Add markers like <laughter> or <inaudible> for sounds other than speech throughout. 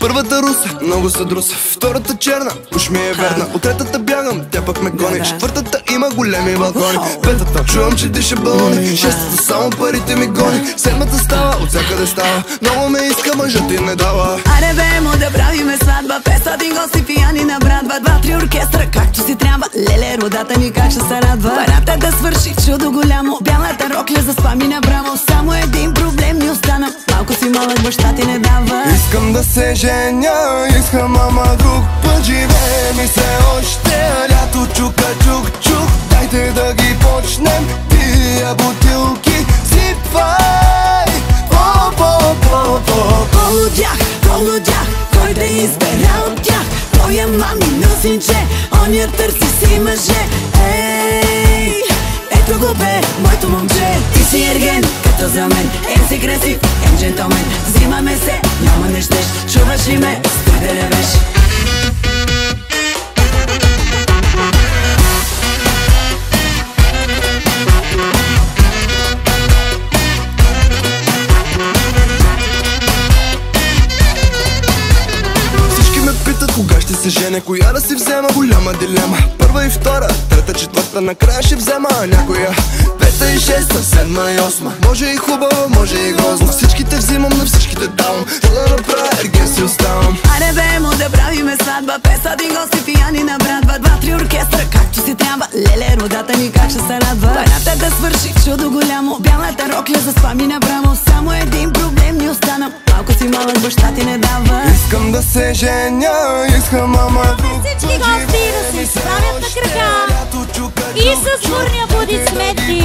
Първата руса, много са друса. Втората черна, уж ми е верна. От третата бягам, тя пък ме гони. Четвъртата има големи балкони Петата, чувам, че диша балони. Шестата, само парите ми гони. Седмата става, от всякъде става. Много ме иска, мъжът ти не дава. Аре бемо да правиме сватба. 500 гости пияни на братва. Два-три оркестра, както си трябва. Леле, родата ни как ще се радва. Парата да свърши чудо голямо. Бялата рокля заспа ми направо. Само един проблем ми остана. Малко си малък, баща ти не дава. Искам да се женя, искам ама друг път живее ми се още Лято. Чука чук чук, дайте да ги почнем. Тия бутилки сипвай. По, по, по, по, по Полудях, полудях, кой да избере от тях Твоя мами синче, оня търси си мъже. Ей, ето го бе, моето момче Ти си ерген, като за мен Ем си красив, ем джентълмен. Взимаме се, няма не щеш Чуваш ли ме, стой да ревеш се жене Коя да си взема, голяма дилема. Първа и втора, трета, четвърта Накрая ще взема някоя и шеста, седма и осма. Може и хубава, може и грозна Всичките взимам, на всичките давам. Що да направя, ерген си оставам. Аре бемо да правиме сватба. 500 гости пияни на братва Два-три оркестра, както си трябва. Леле, родата ни как ще се радва? Парата да свърши чудо голямо. Бялата рокля заспа ми направо Само един проблем ми остана. Малко си малък, баща ти не дава. Искам да се женя, искам ама друг Всички гости да се изправят на крака. И с бурни аплодисменти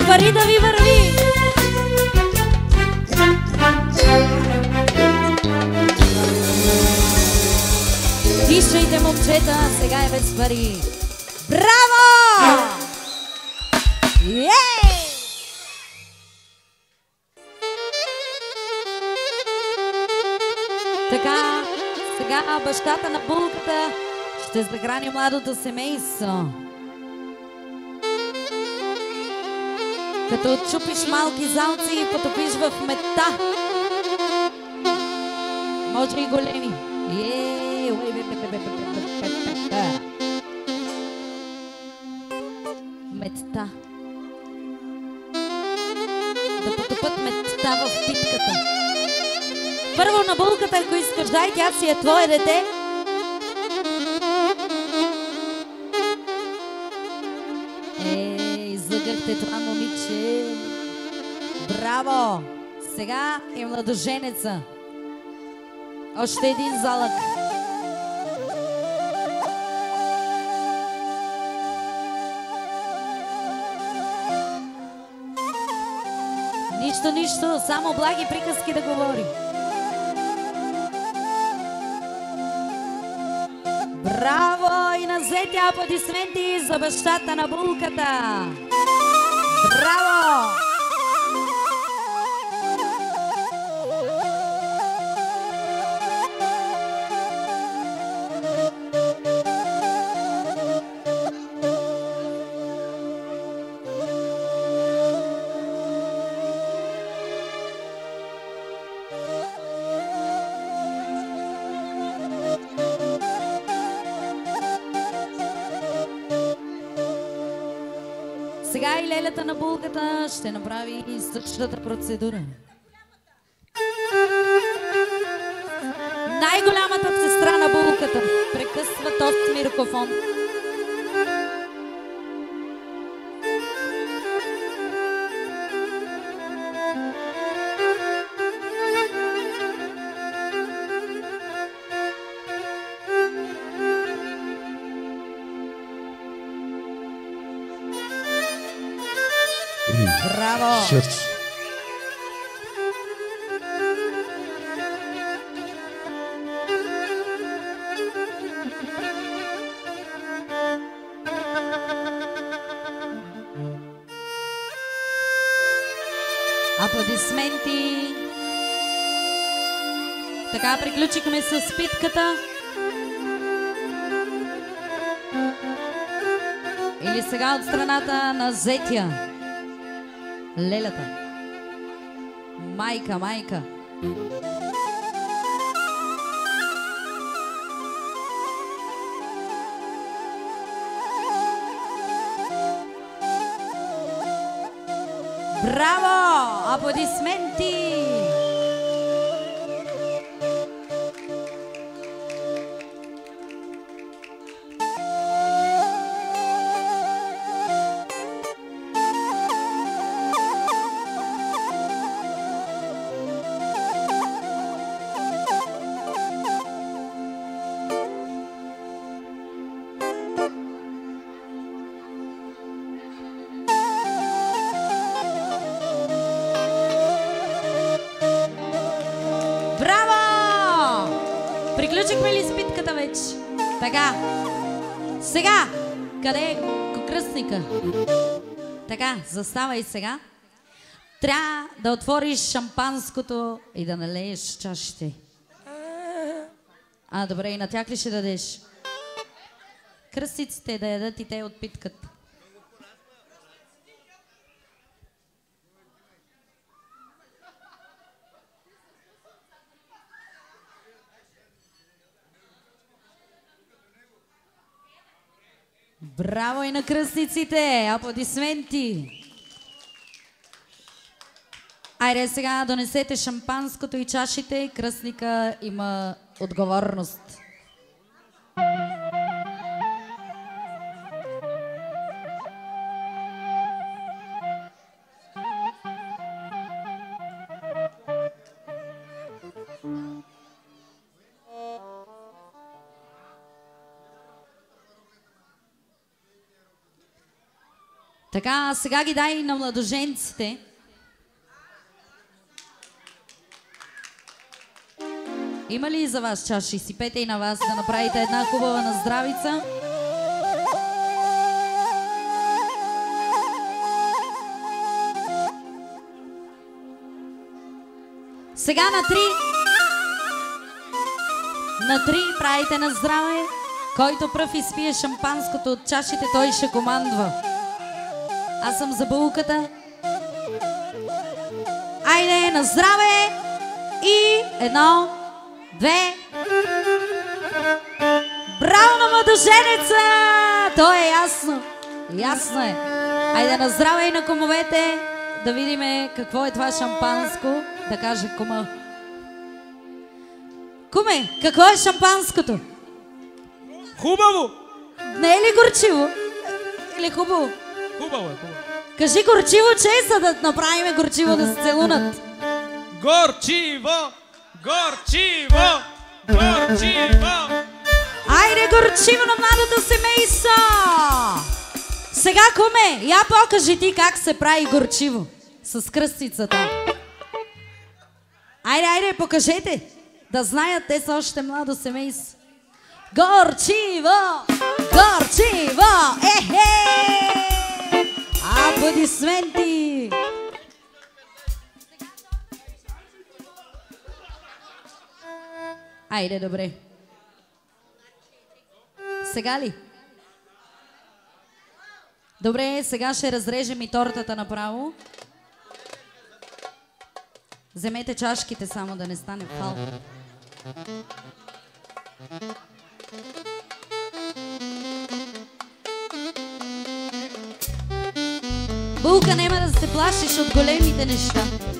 силно! А така, на пари да ви върви! Слушайте, момчета, сега е без пари. Браво! Ей! Така, сега бащата на булката ще захрани младото семейство. Като отчупиш малки залци и потопиш в мета. Може и големи. Е, Метта. Да потопат мета в питката. Първо на булката, ако искаш, дай тя си е твое дете. Това момиче. Браво! Сега е младоженеца. Още един залък. Нищо, нищо, само благи приказки да говори. Браво! И на зети аплодисменти за бащата на булката! ¡Bravo! Лелята на булката ще направи и същата процедура. Най-голямата сестра на булката прекъсва този микрофон. Приключихме с питката. Или сега от страната на Зетя. Лелята. Майка, майка. Браво! Заставай сега. Трябва да отвориш шампанското и да налееш чашите. А, добре, и на тях ли ще дадеш? Кръстиците да ядат и те от питката. Браво и на кръстниците! Аплодисменти! Айде сега донесете шампанското и чашите. Кръстника има отговорност. Така, сега ги дай на младоженците. Има ли за вас чаши? Сипете и на вас да направите една хубава на здравица. Сега на три. На три правите на здраве. Който пръв изпие шампанското от чашите, той ще командва. Аз съм за булката. Айде, на здраве! И едно, две. Браво на младоженеца! То е ясно. Ясно е. Айде на здраве и на кумовете. Да видим какво е това шампанско. Да каже кума. Куме, какво е шампанското? Хубаво! Не е ли горчиво? Или хубаво? Хубаво е, хубаво. Кажи горчиво, че е, за да направим горчиво да се целунат. Горчиво! Горчиво! Горчиво! Айде горчиво на младото семейство! Сега, куме, я покажи ти как се прави горчиво с кръстицата. Айде, айде, покажете. Да знаят, те са още младо семейство. Горчиво! Горчиво! Ехе! Аплодисменти! Айде, добре. Сега ли? Добре, сега ще разрежем и тортата направо. Вземете чашките само да не стане фал. Булка, няма да се плашиш от големите неща.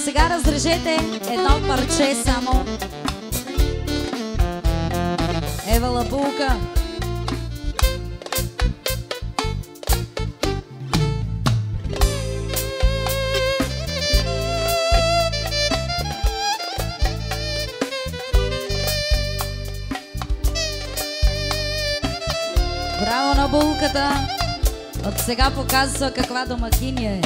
Сега разрежете едно парче само. Ева булка. Браво на булката! От сега показва каква домакиня е.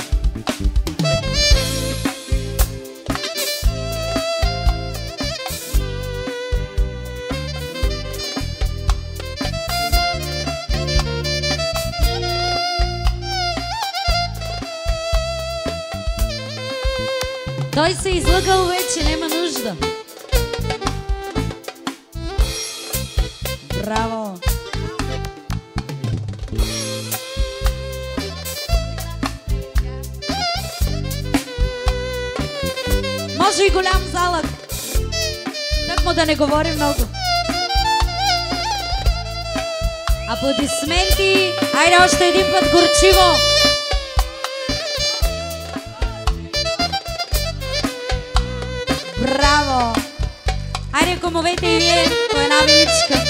Той се излъгал вече, нема нужда. Браво! Може и голям залък. Так му да не говори много. Аплодисменти! Айде още един път горчиво! Комовете и вие по една величка.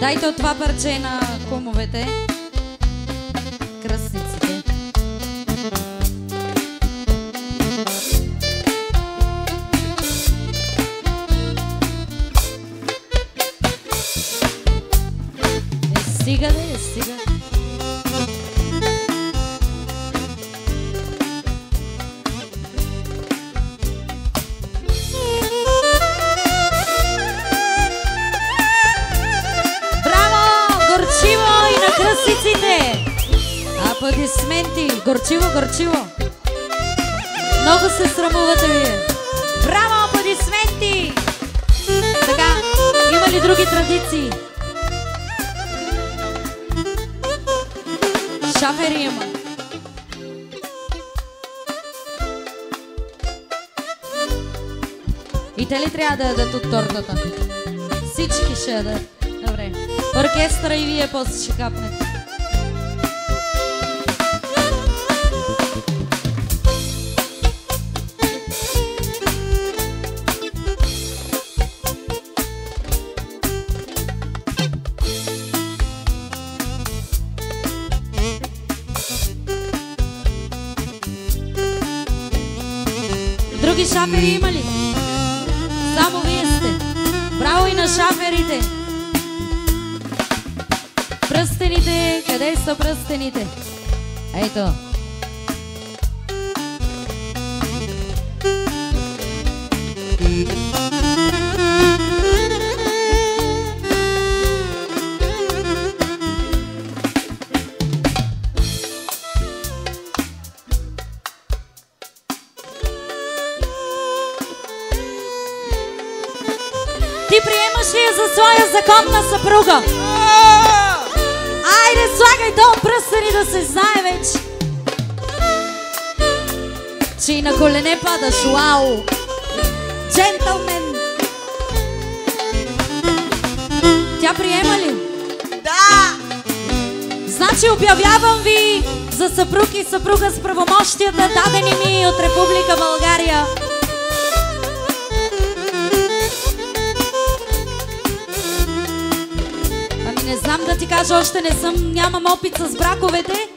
Дайте от това парче на кумовете. Горчиво, горчиво! Много се срамувате вие! Браво! Аплодисменти! Така, има ли други традиции? Шафери има. И те ли трябва да ядат от тортата? Всички ще ядат. Добре. Оркестъра и вие после ще капнете. Са пръстените? Ето. Ти приемаш ли я за своя законна съпруга? Долу пръстени да се знае вече. Че и на колене падаш, вау! Джентълмен! Тя приема ли? Да! Значи обявявам ви за съпруг и съпруга с правомощията, дадени ми от Република България. Ти кажа, още не съм, нямам опит с браковете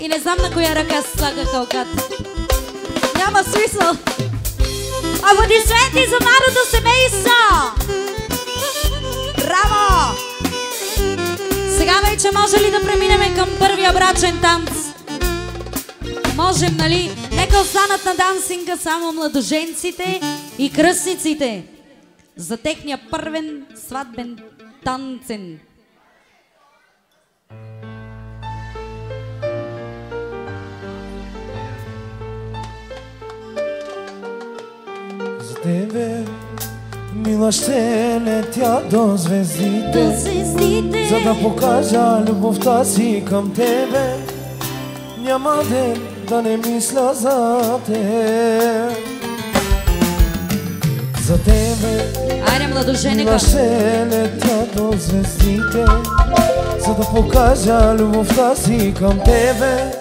и не знам на коя ръка се слага халката. Няма смисъл. Аплодисменти за младото семейство! Браво! Сега вече може ли да преминем към първия брачен танц? Можем, нали? Нека останат на дансинга само младоженците и кръстниците за техния първен сватбен танцен. Тебе, мила, ще летя до звездите До звездите. За да покажа любовта си към тебе Няма ден да не мисля за теб За тебе, Айде, младоженека. мила, ще летя до звездите За да покажа любовта си към тебе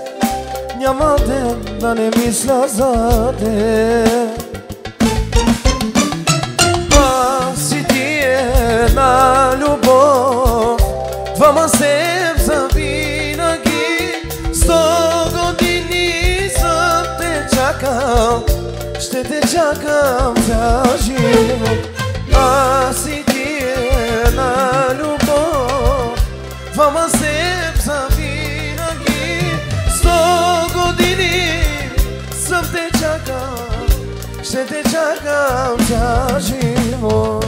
Няма ден да не мисля за теб se te čakam za život A si tjena ljubov Vama sem za vinagi Sto godini sam te čakam Se te čakam za život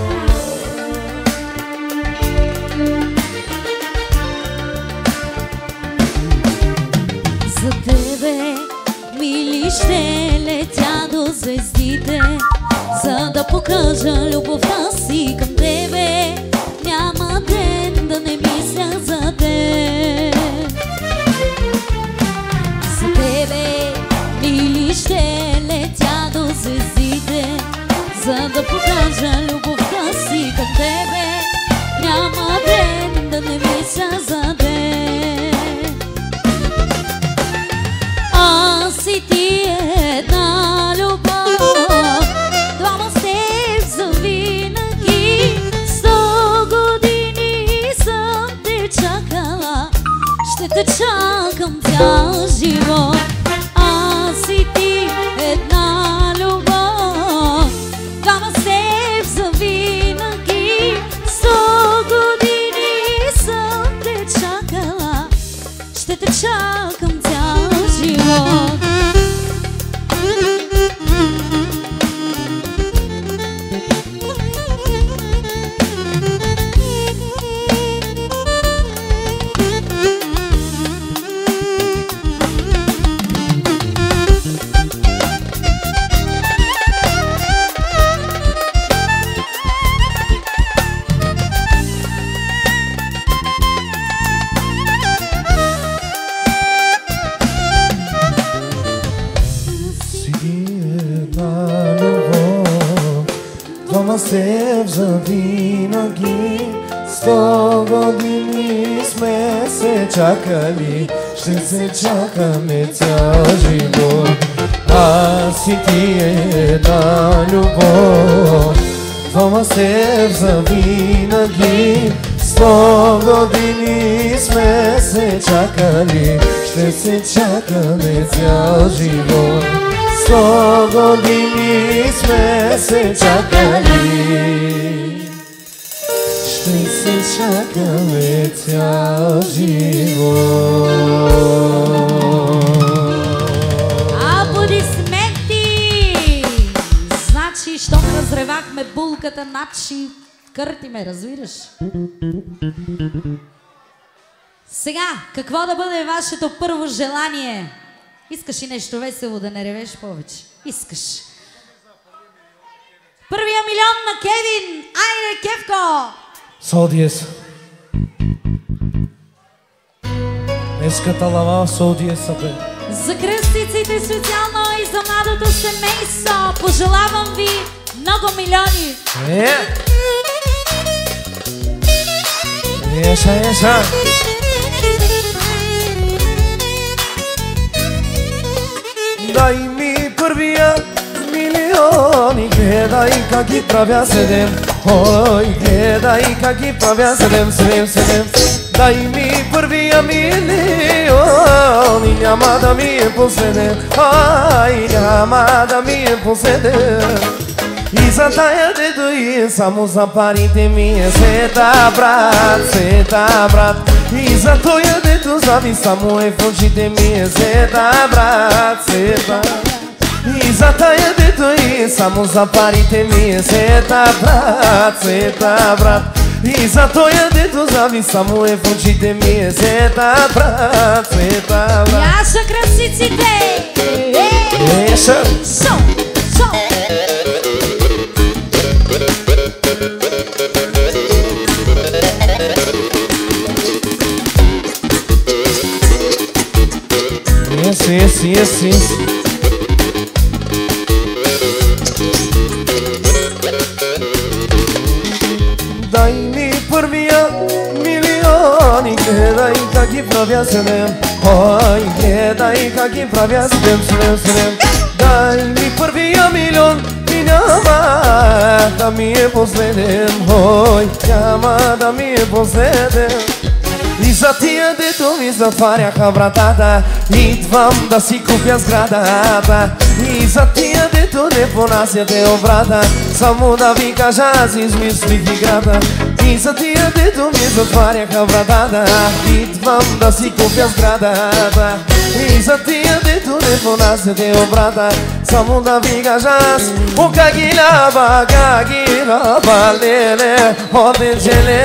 съм те чакал покажа любовта си към тебе. Няма ден да не мисля за теб. За тебе, мили, ще летя до звездите За да покажа любовта си към тебе. Няма ден да не мисля за теб girou, aștept să vină ghid Spogodili sme se čakali, šte se čakali cijel život Spogodili sme se čakali Šte se čakali cijel život разревахме булката, значи кърти ме, разбираш? Сега, какво да бъде вашето първо желание? Искаш и нещо весело, да не ревеш повече. Искаш. Първия милион на Кевин! Айде, Кевко! Сол диез. Днеската лава сол диез, бе. За кръстиците специално и за младото семейство пожелавам ви много милиони! Е! Еша, еша! Дай ми първия милион и гледай как ги правя седем. Ой, гледай как ги правя седем, седем, седем. Дай ми първия милион и няма да ми е последен. Ай, няма да ми е последен. Isanta eu dedo isa muza parinte minha Senta brat, senta brat Izanto eu dedo zabi samu e fugi de minha Senta brat, senta. Izanta eu dedo isa muza parinte minha Senta brat, senta brat Izanto eu dedo zabi samu e fugi de minha Senta brat, senta brat Jasha krasicite Deixa. Som, som. yes, yes, yes, yes. Daj mi prvija milioni Gledaj kaki pravja snem Oj, gledaj kaki pravja snem, snem, snem Daj mi prvija milion Minama da mi je posledem Oj, jama da mi je posledem И за тия, дето ми затваряха вратата Идвам да си купя сградата. И за тия, дето не понасяте обрата Само да ви кажа, аз измислих играта. И за тия, дето ми затваряха вратата Идвам да си купя сградата. И за тия, дето не понасяте обрата Samunda vigajaz Ukagila bagagila balele Odenjele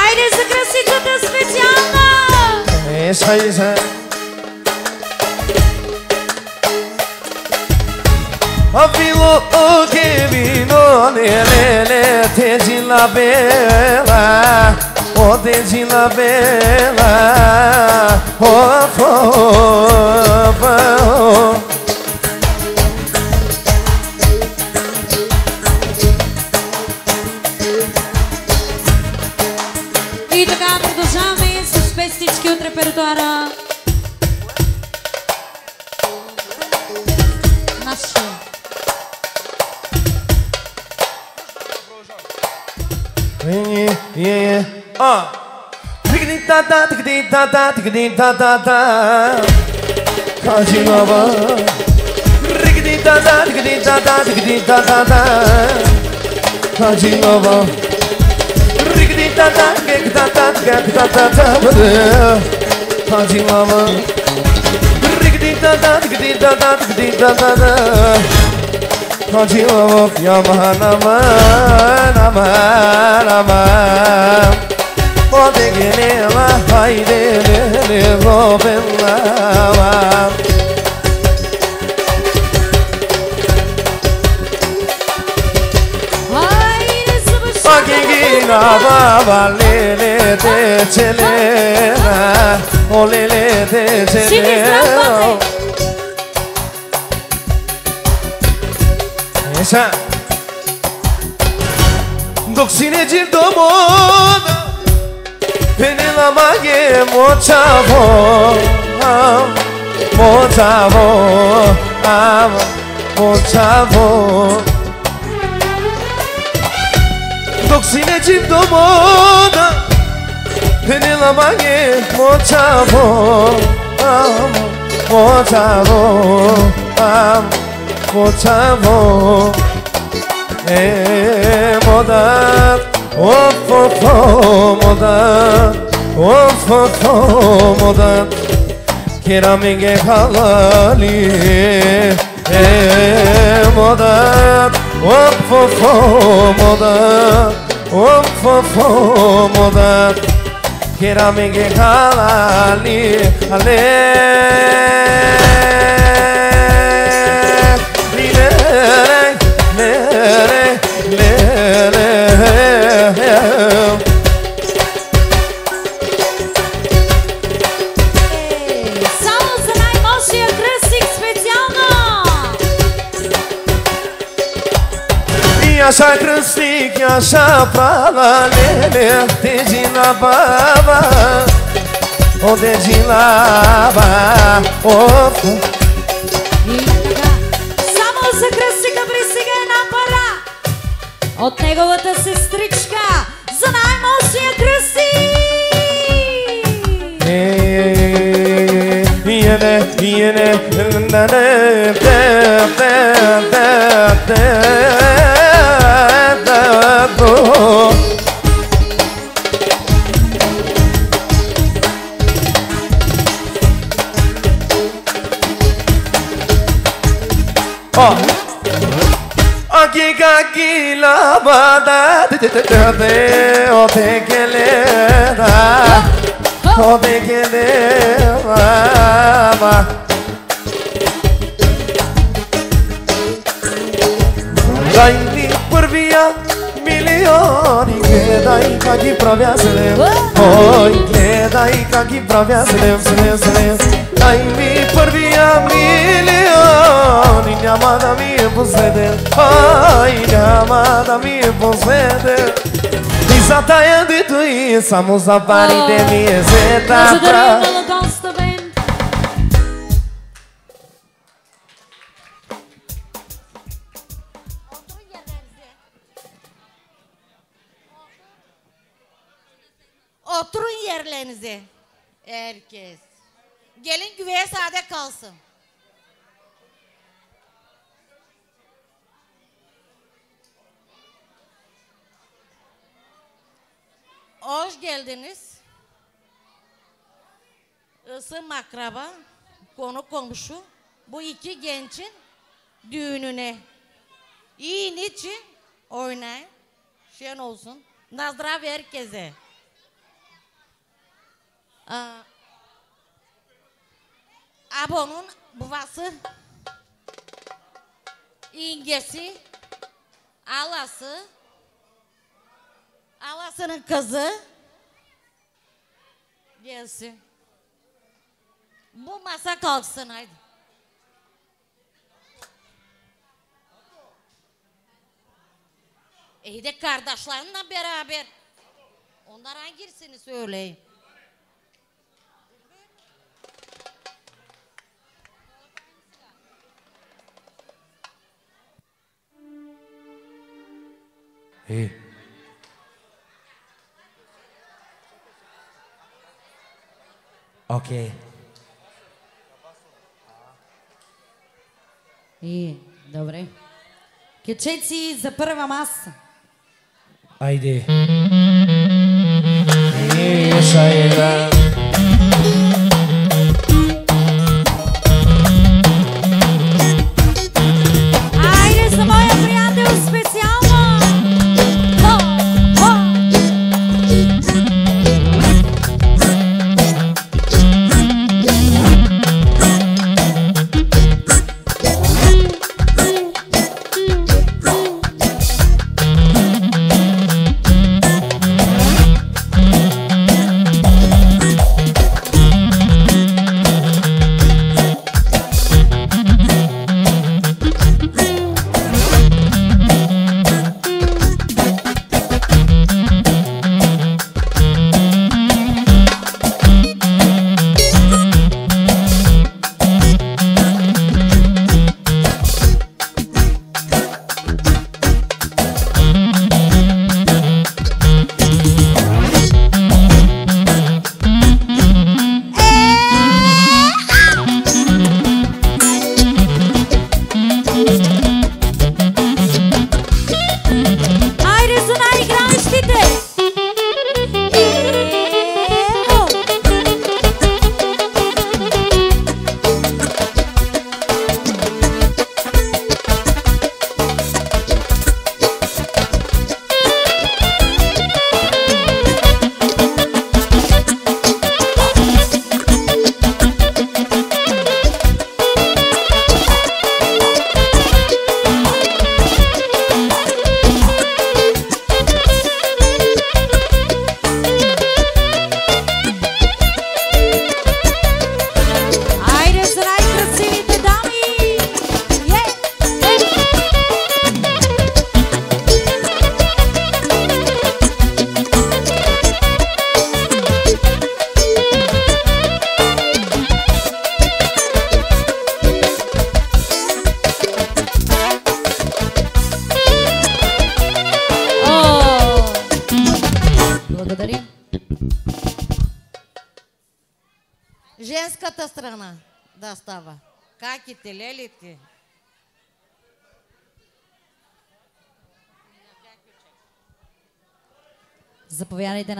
Ayrıca krasi çatı É isso aí, Zé. O que vino nele te de la bela o dedinho na vela oh, oh, oh, oh. E do gato dos homens, os peixes que o trepeiro do arão Uh. Tigidi da da, tigidi da da, tigidi da da da. Kazimava. Tigidi da da, tigidi da da, tigidi da da da. Kazimava. Tigidi da da, tigidi da da, tigidi da da da. Kazimava. Tigidi da da, tigidi da da, tigidi da da da. Kazimava. Yamaha nama, nama, nama. O diginime ah, haydi beni gobinlama O gigina baba lele de çelena O lele de çelena Esa Doksine cildamona Beni namage 못잡어 못잡어 못잡어 독신의 집도 못아 Beni namage 못잡어 못잡어 못잡어 에 못잡어 Of of olmadan Of of olmadan Kiramenge halali E modan Of of olmadan Of of olmadan Kiramenge ali, ali. Yaşa krıstik yaşa pralalele Tecila baba. O tecila baba Of. Само за кръстика присега една пара от неговата сестричка за най-мощния кръстик! Yine yine ne ne de de de de de Kilomada Döde o pengelera O pengelera Daini por via milioni Che dai caghi provi a slem Oi, che dai caghi provi a slem, slem, slem Daj mi prvija milion I nama da mi je posveden Aj, nama da mi je posveden I za taj dito i samo za parite mi je zeta pra Oturun yerlerinize. Herkes. Gelin güveye sade kalsın. Hoş geldiniz. Isım akraba, konu komşu bu iki gençin düğününe. İyi niçin? Oynayın. Şen olsun. Nazdrav herkese. Aa, Abonun babası İngesi, alası, alasının kızı gelsin. Bu masa kalksın haydi. İyi de kardeşlerinle beraber. Onlar hangisini söyleyin. İyi. Okej. И, добре. Кечеци за първа маса. Još jedan.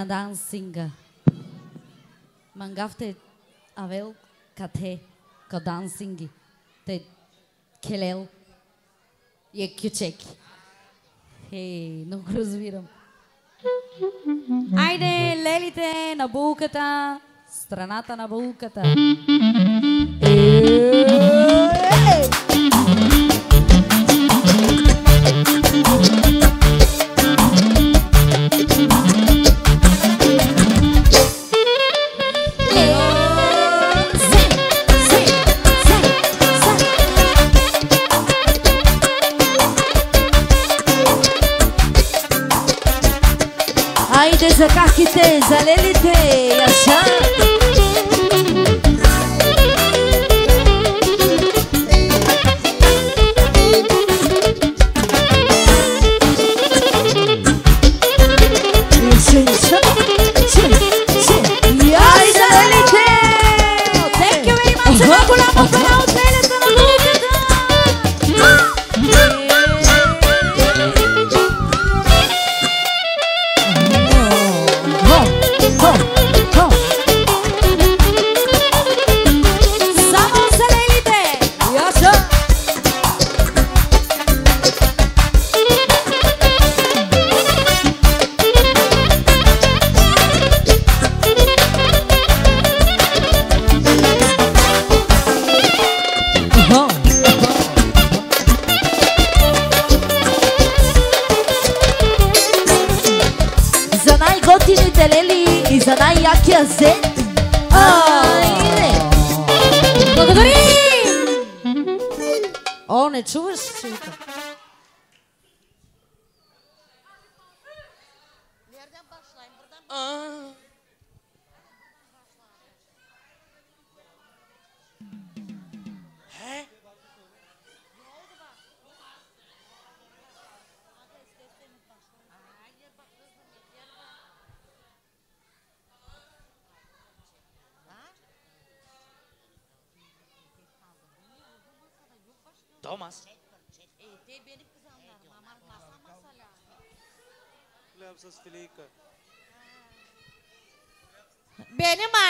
Дансинга. Мангафте авел кате ка дансинги. Те келел е кючеки. Хей, много разбирам. Айде, лелите на булката, страната на булката. Kiteza, Leliteza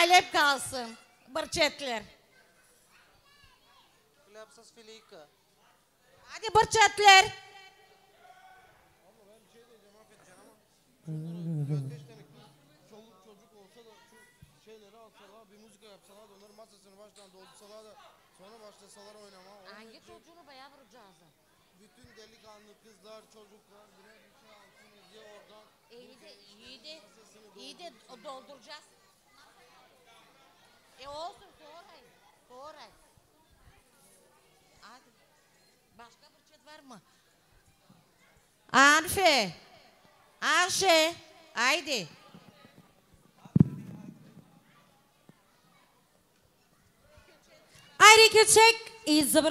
talep kalsın Bırçetler. Klapsız filika. Hadi Bırçetler. yapsalar da şu şeyleri alsalar, bir müzik yapsalar, onların masasını baştan doldursalar da sonra başlasalar oynama. Hangi çocuğunu bayağı vuracağız? Bütün delikanlı kızlar, çocuklar birer bir şey alsınız diye oradan. İyi de, iyi de, iyi de dolduracağız. E olsun sonrayı, sonrayı. Hadi. Başka bırçet var mı? Anfe. Anşe. Haydi. Айде, Кючек! И за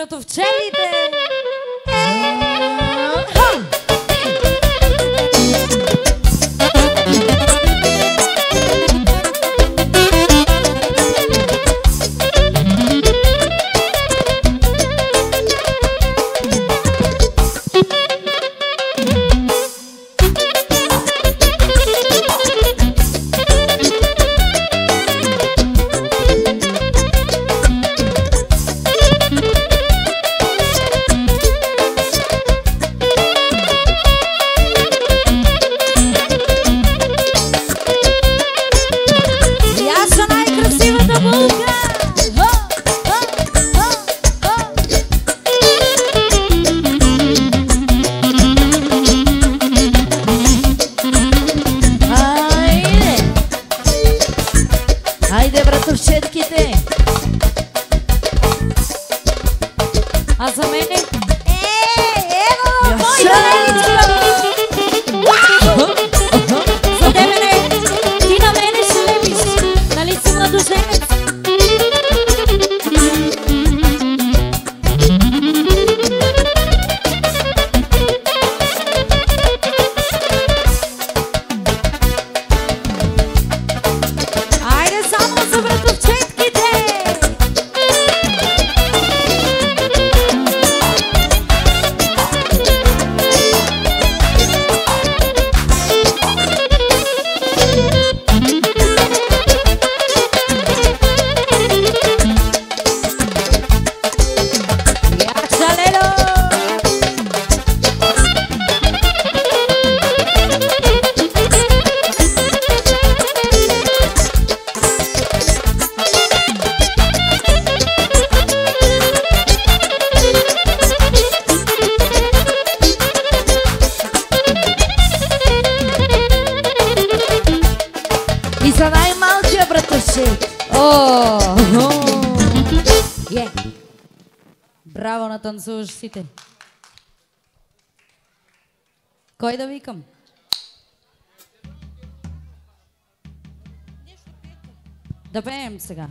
сега.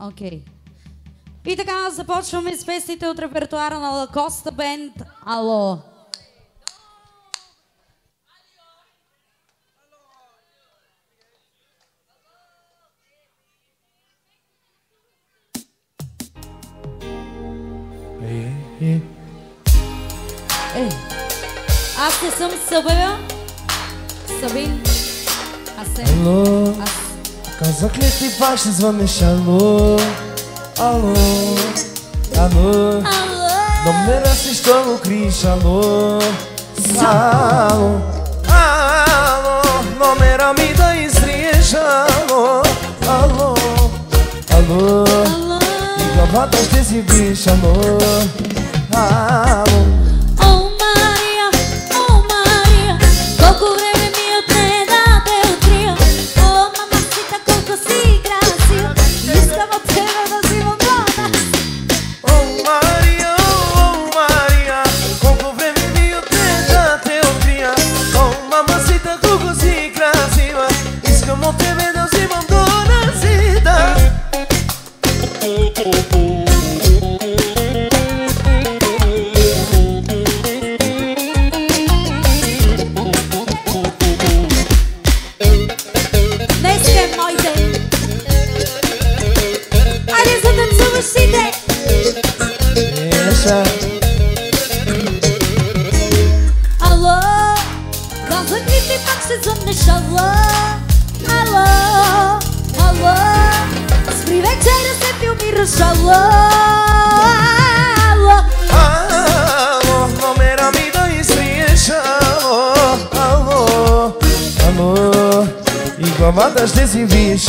Окей. И така започваме с песните от репертуара на Лакоста Бенд. Ало! Е, аз не съм Събея. Сабин. Асен. Ало, Аз. Quand zakljuti baš zvone šalo Alô, alô Não merece estou no cris, alô alô, alô Não mera amida da izriješ, alô Alô, alô e glava da šte si biš, alô Alô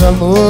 amor.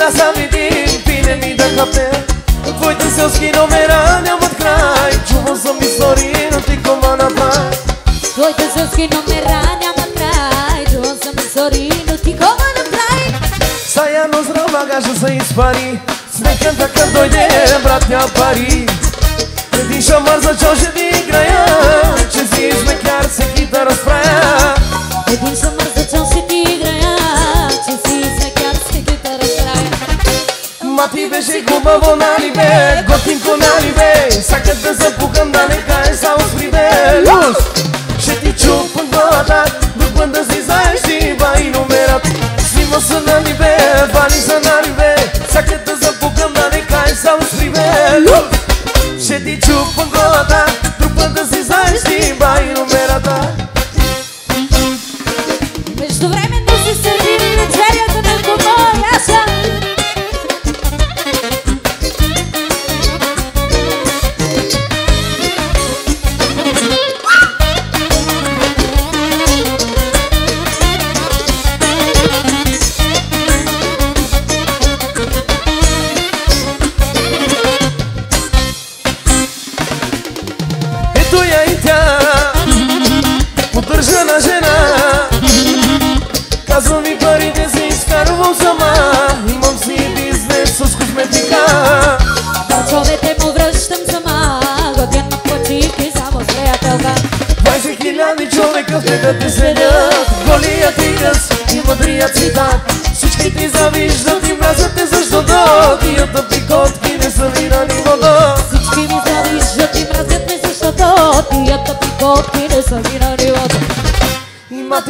da sam vidim Pine mi da kapte Vojte se oskino me ranjam od kraj. Čuo sam istorinu ti koma na paj Vojte se oskino me ranjam od kraj. Čuo sam istorinu ti koma na paj Sa ja no zdrava gaža se ispari S nekem da kad dojde bratnja pari. Ne dišam mar za čože di caribe Să cântăm, să bucăm, dar ne cae sau sprive Luz! Și ti ciup în gota După îndăzizai și va inumera Simo să ne vali să ne Să cântăm, să bucăm, dar ne cae sau sprive Luz! Și ti ciup în gota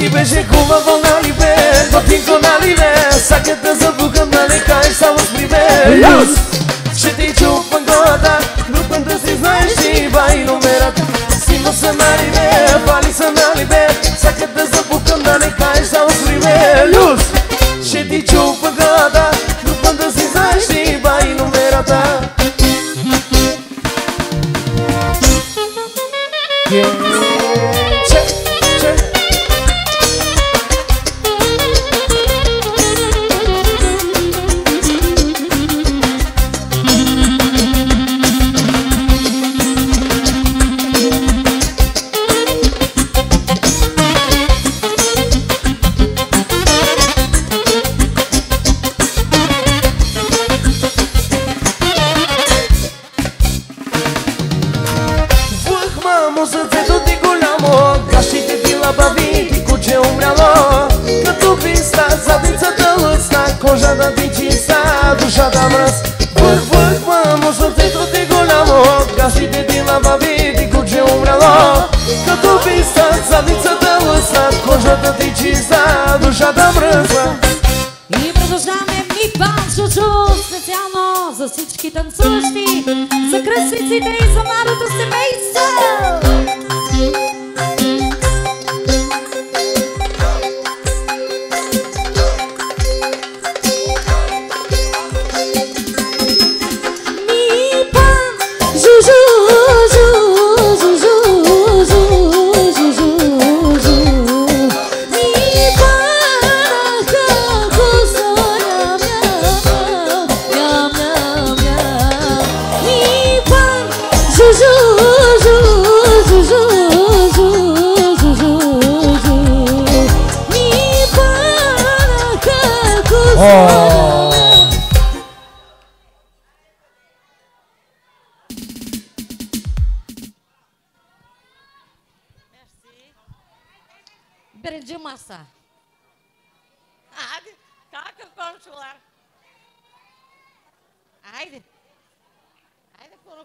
И беше хубаво, нали бе, готинко, нали за саката на нали и само при мен. Yes!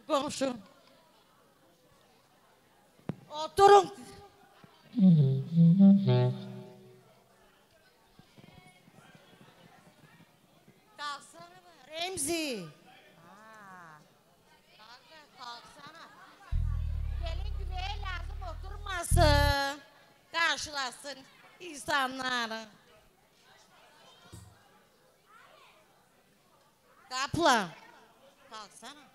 Konu komşu. Oturun. Kalksana be Remzi. Aa, Kalk, kalksana. Gelin güveye lazım oturmasın. Karşılasın insanları. Kaplan. Kalksana.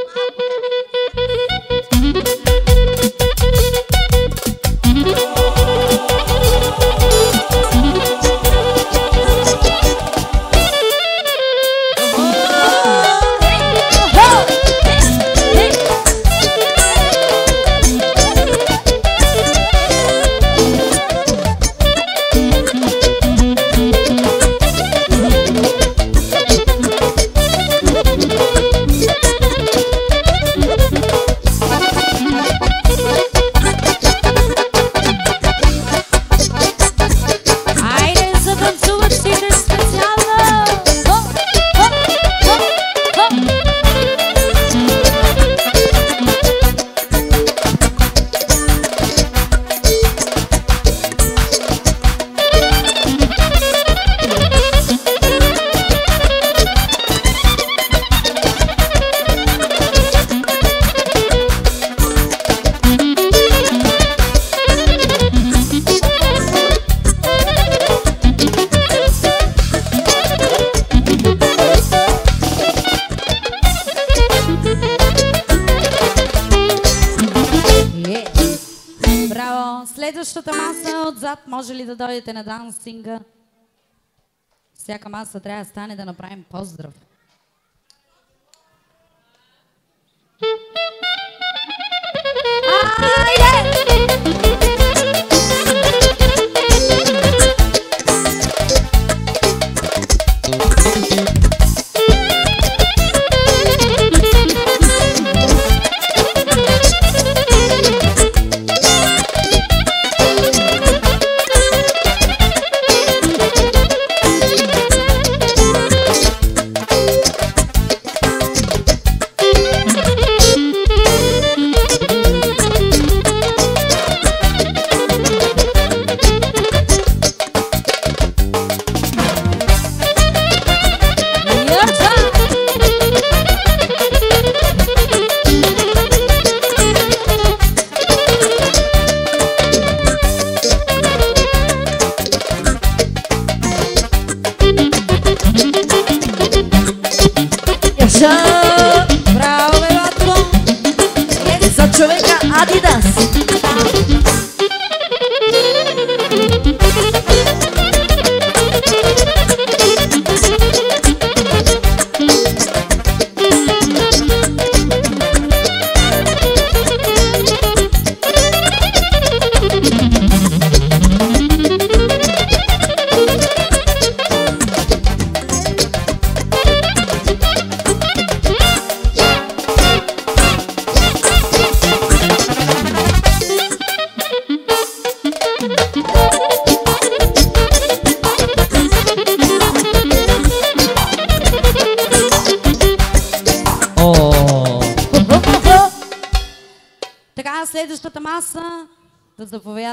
дойдете на дансинга? Всяка маса трябва да стане да направим поздрав.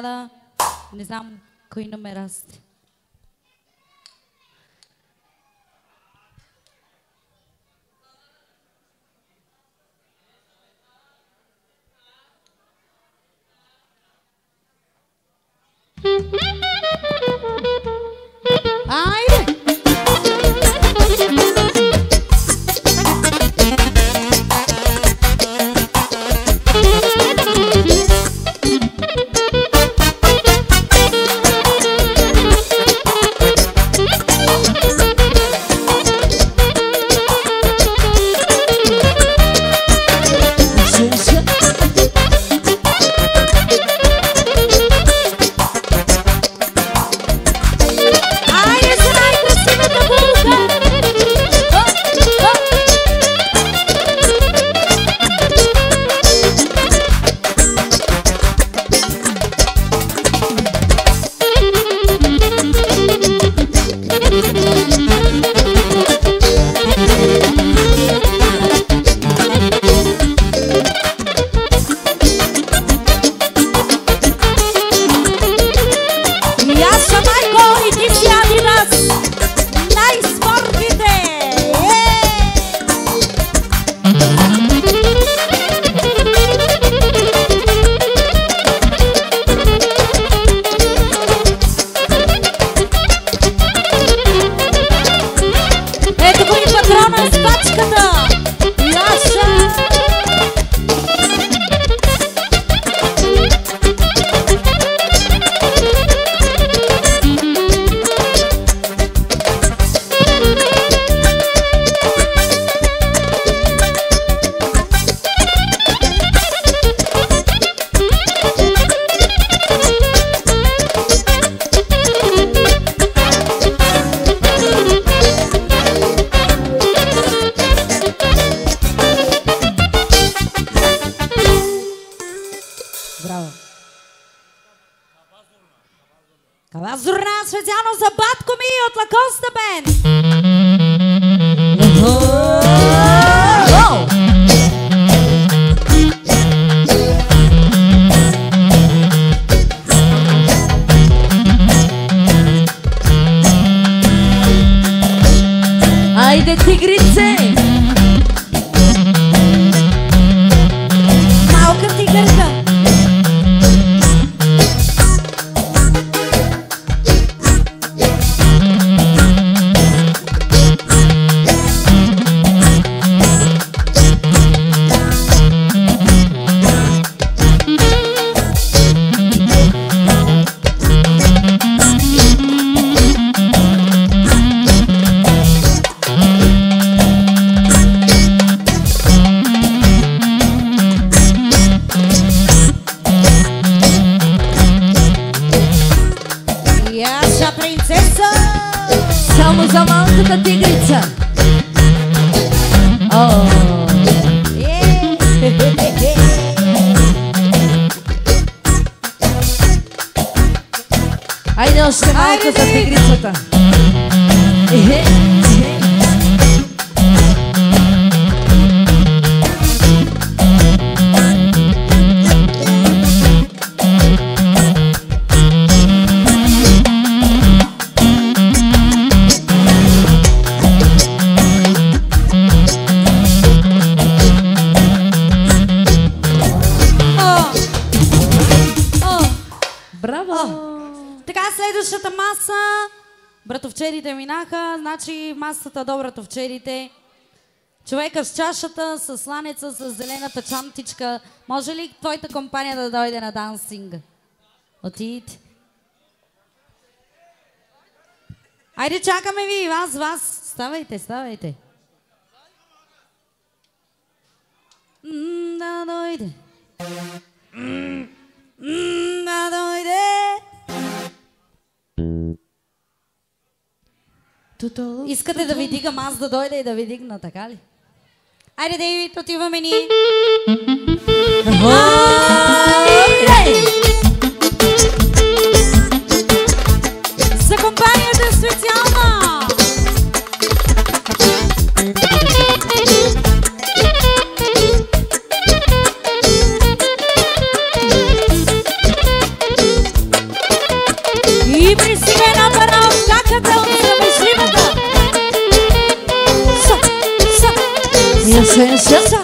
1000, не знам кои номера сте. Масата до братовчерите. Човека с чашата, с сланеца, с зелената чантичка. Може ли твоята компания да дойде на дансинг? Отидете. Айде, чакаме ви, вас, вас. Ставайте, ставайте. М, Да дойде. Да дойде. Искате да ви дигам аз да дойда и да ви дигна, така ли? Айде, Дейвид, отиваме ни. Sensação.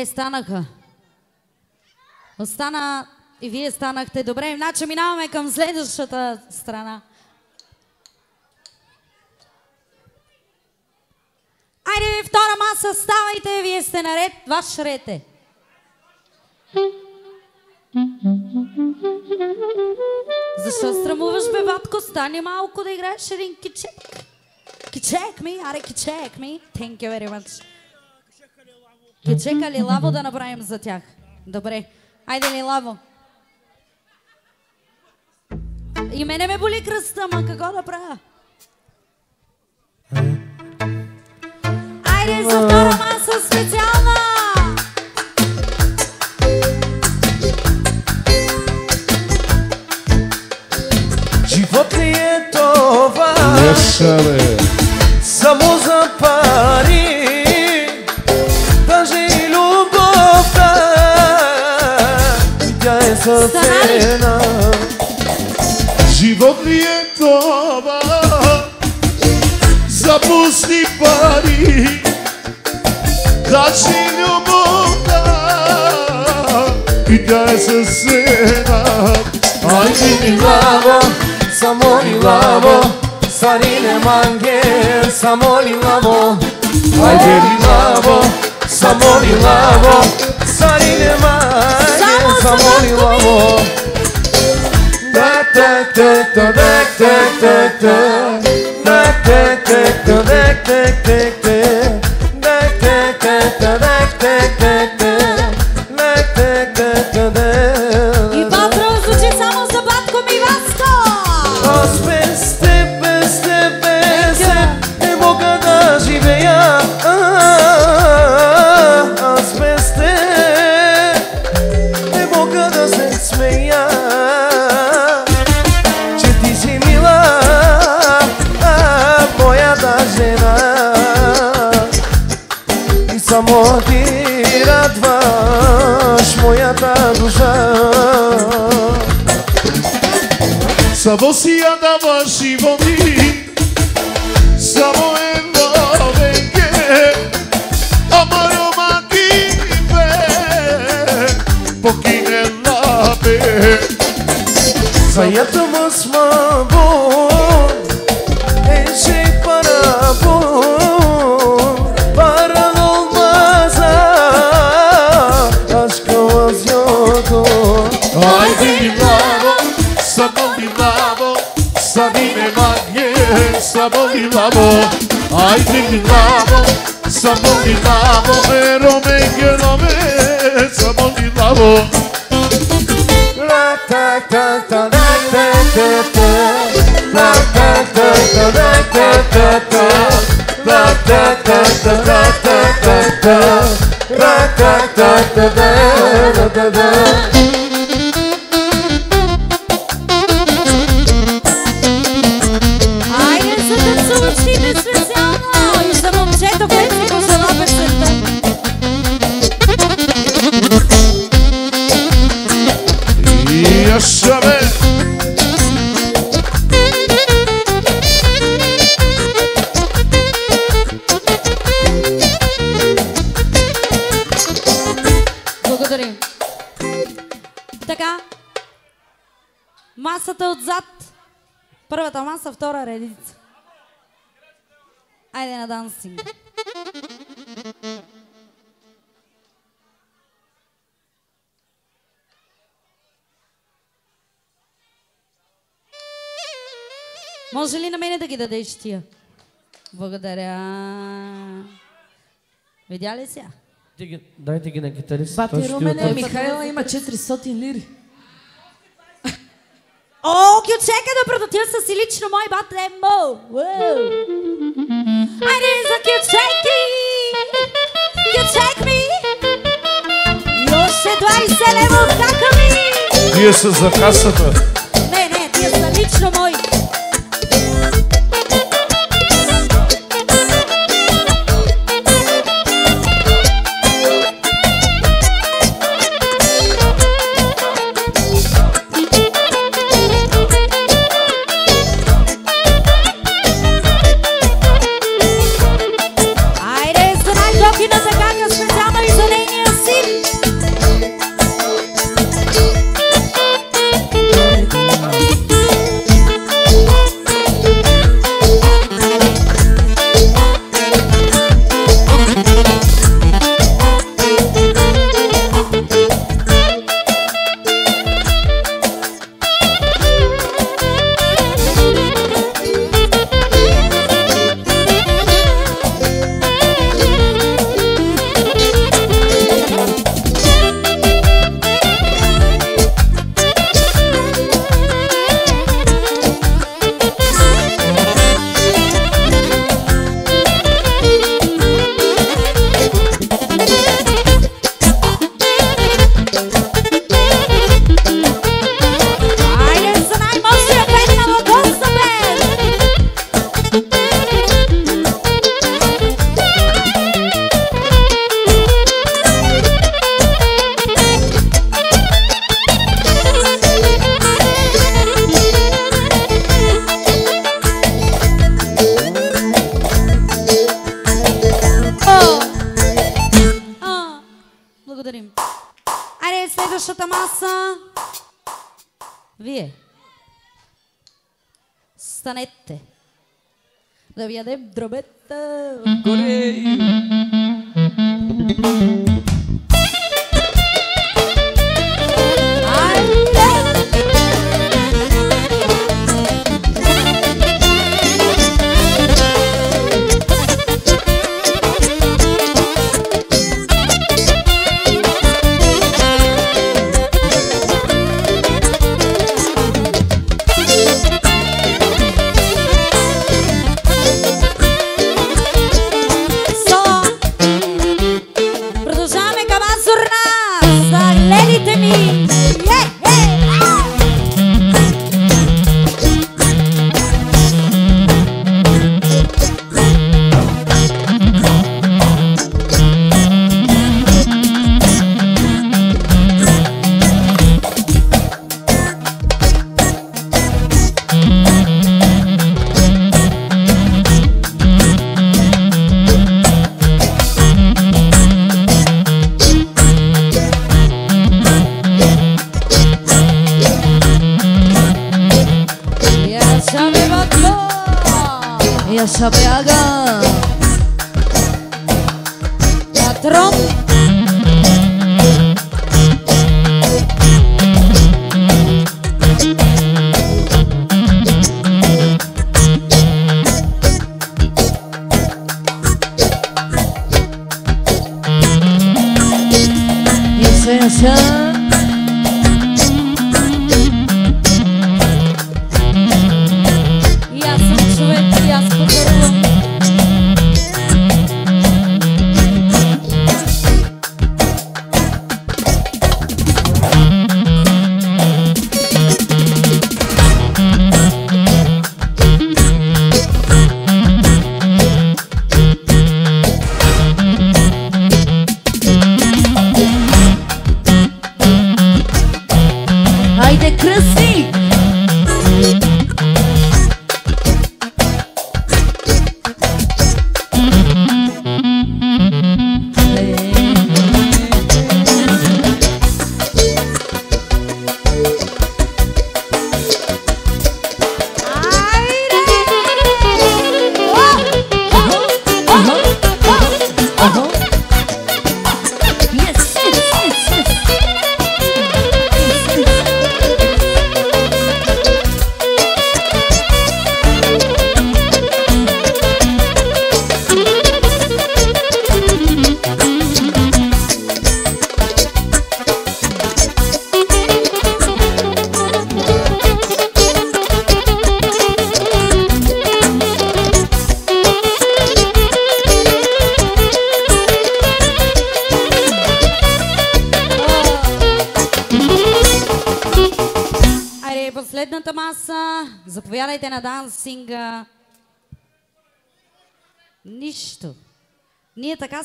Те станаха. Остана и вие станахте добре. Иначе минаваме към следващата страна. Айде, втора маса, ставайте, вие сте наред, ваш ред е. Защо срамуваш, бе, батко? Стани малко да играеш един кичек. Кичек ми, аре кичек ми. Thank you very much. Кичека лилаво да направим за тях. Добре. Айде лилаво. И мене ме боли кръста, ма какво да правя? Айде за втора маса специална! Живот ли е това? sa cena Život mi je dobar. Zapusti pari Dači ljubovna I daj se sena Ajdi mi glavo, samo ni glavo? Stvari ne mange, samo ni glavo? Ajde mi glavo, samo ni glavo? Stvari mange. zamoliłamo Tak, tak, tak, to tak, tak, tak, tak Tak, tak, tak, samo ti radvaš moja ta duša Samo si ja da vaš i que Samo eno veke Amaro mative Pokine labe Zajatamo smo bolj زمین من یه سبایی لبا آی دیگی لبا سبایی لبا برو میگرامه سبایی لبا Da da da da da da da da Маса, втора редица. Айде на дансинг. Може ли на мене да ги дадеш тия? Благодаря. Видя ли сега? Дайте ги на китарист. Бати Румене, Михайла има 400 лири. Olha o cheque da produtiva Cecilite no mãe bate mo. I need a cute cheque. You check me. Yo se dva i se levo така ми. Вие са за касата. Не, не, тия са лично мои.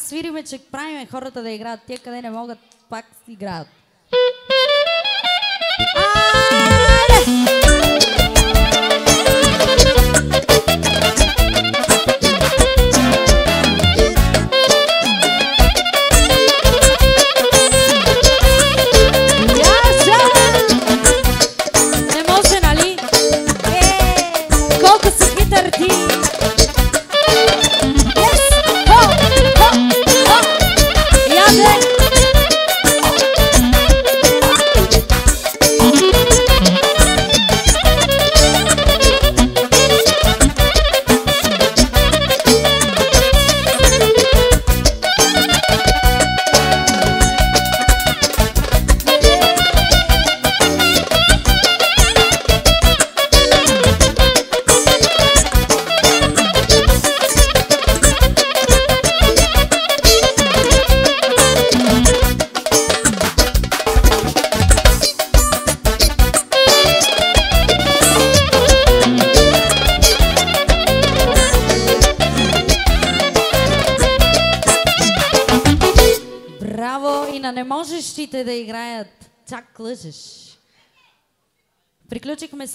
свириме, че правиме хората да играят. Тия къде не могат, пак играят.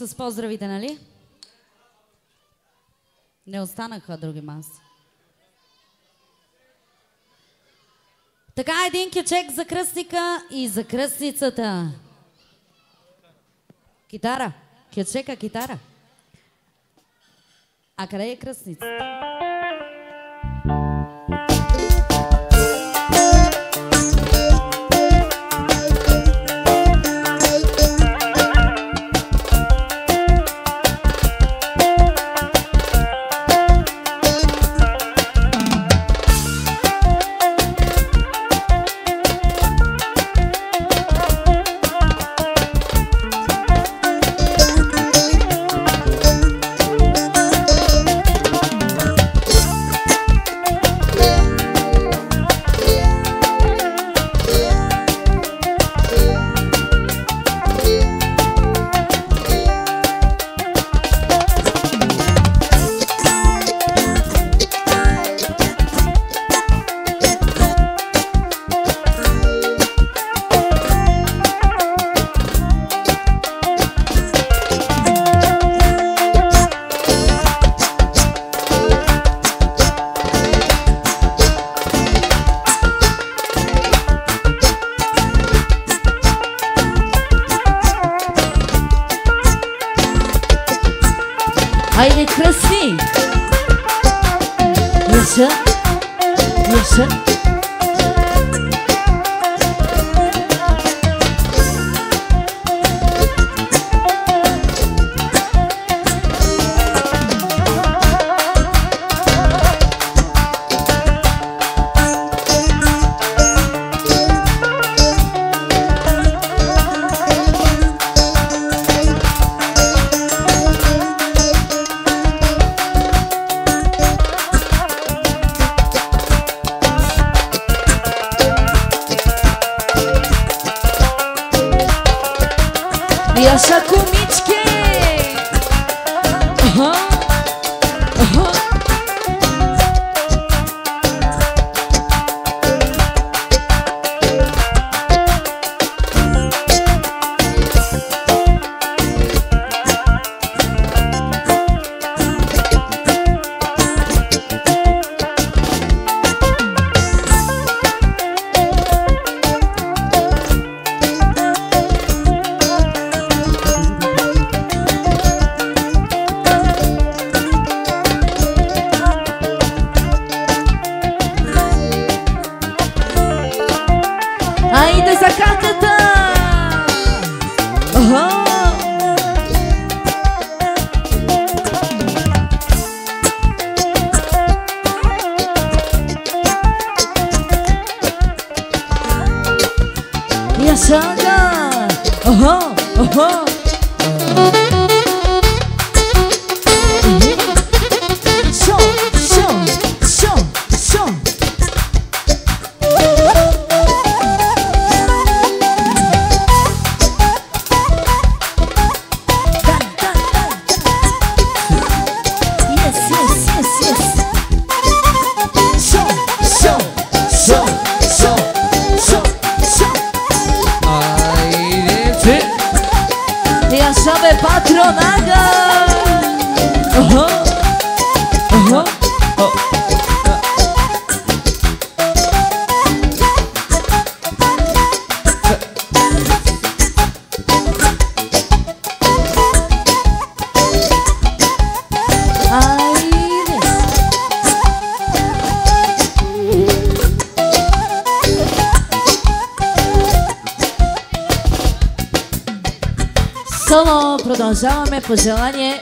с поздравите, нали? Не останаха други маси. Така един кючек за кръстника и за кръстницата. Китара. Кючека, китара. А къде е кръстницата?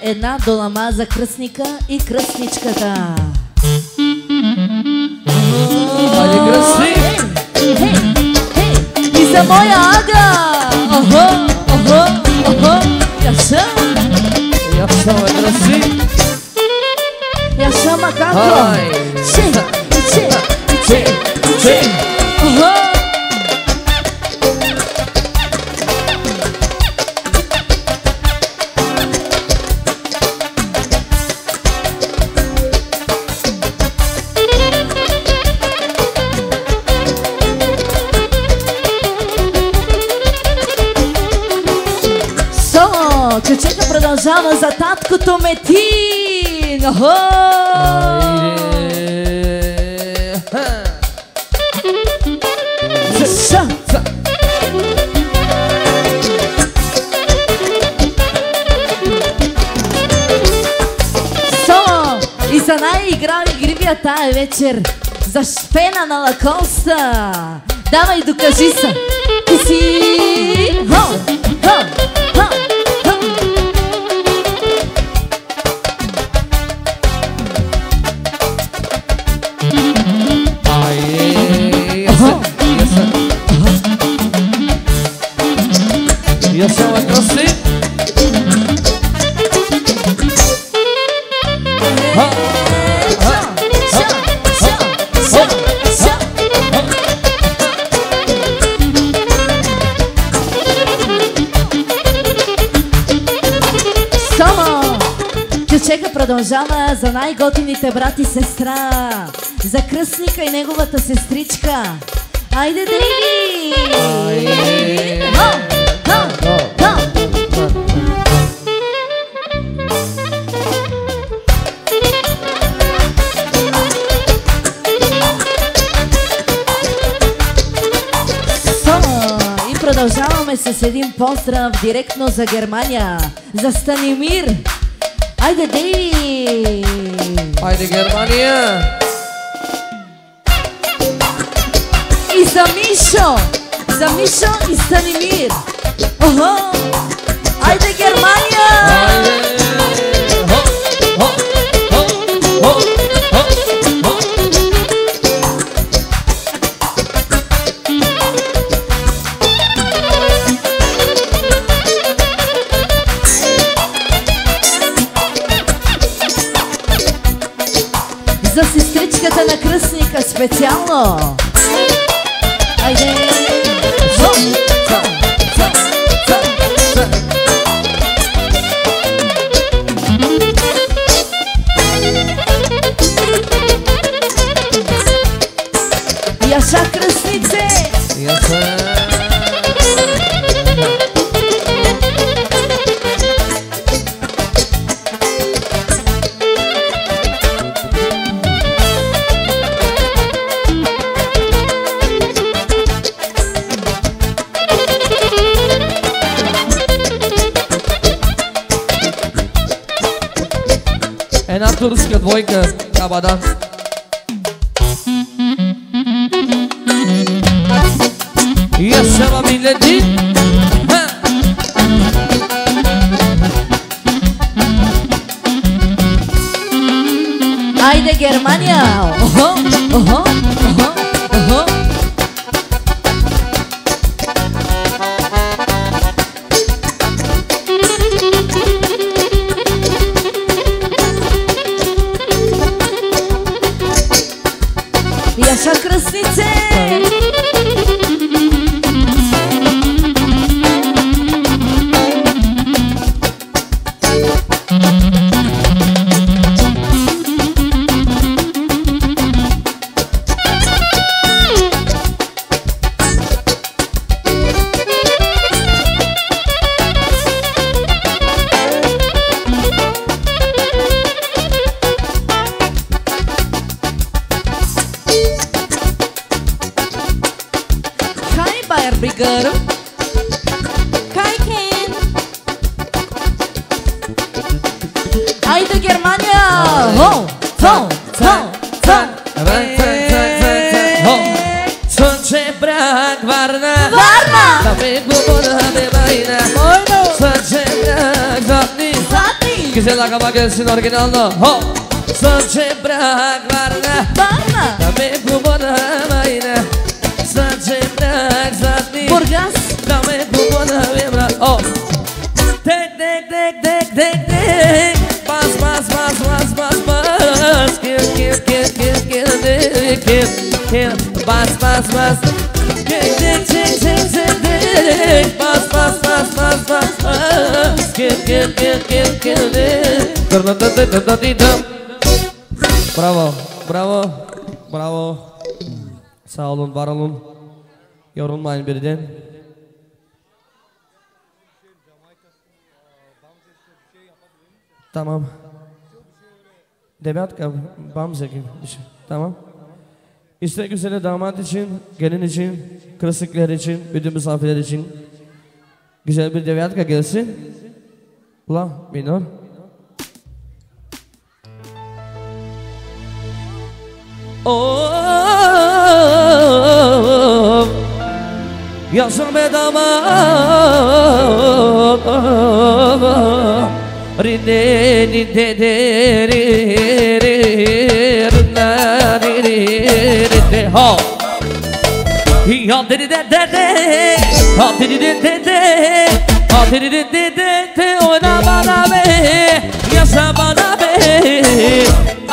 Една долама за кръстника и кръстничката. айде кръсти! Хей, хей, и за моя ага! Охо, охо, охо, яша, Яша, бе, кръсти! яша макако, Ай! Вечер за шпена на лакоста. Давай, докажи се. Ти си... продължава за най-готините брат и сестра. За кръстника и неговата сестричка. Айде, Дейви! И продължаваме с един поздрав директно за Германия. За Станимир! Haydi değil. Haydi Germania. Za Misho, za Misho i Stanimir. ai de Germania. 别犟了。voi că treaba da Yes, I'm a kralı hop Son çepraklarına Bağırma Tabi kubanım aynı Son çeprak zatli Burgaz. Tabi kubanım emra hop oh! Tek tek tek tek tek tek Bas bas bas bas bas bas. Gir gir gir gir gir gir gir gir Bas bas bas. Gir gir gir gir gir Bas bas bas bas bas bas. Gir gir gir gir Bravo, bravo, bravo. Sağ olun, var olun. Yorulmayın birden. Tamam. Demetka, Bamzeki bir şey. Tamam. İşte güzeli damat için, gelin için, klasikler için, bütün misafirler için güzel bir demetka gelsin. La minor. Oh, Yaşar be damat Rinde rinde de re re rinde re re rinde ha. Ya de de de de Ha de de de de Ha de de de de de Oyna bana be Yaşa bana be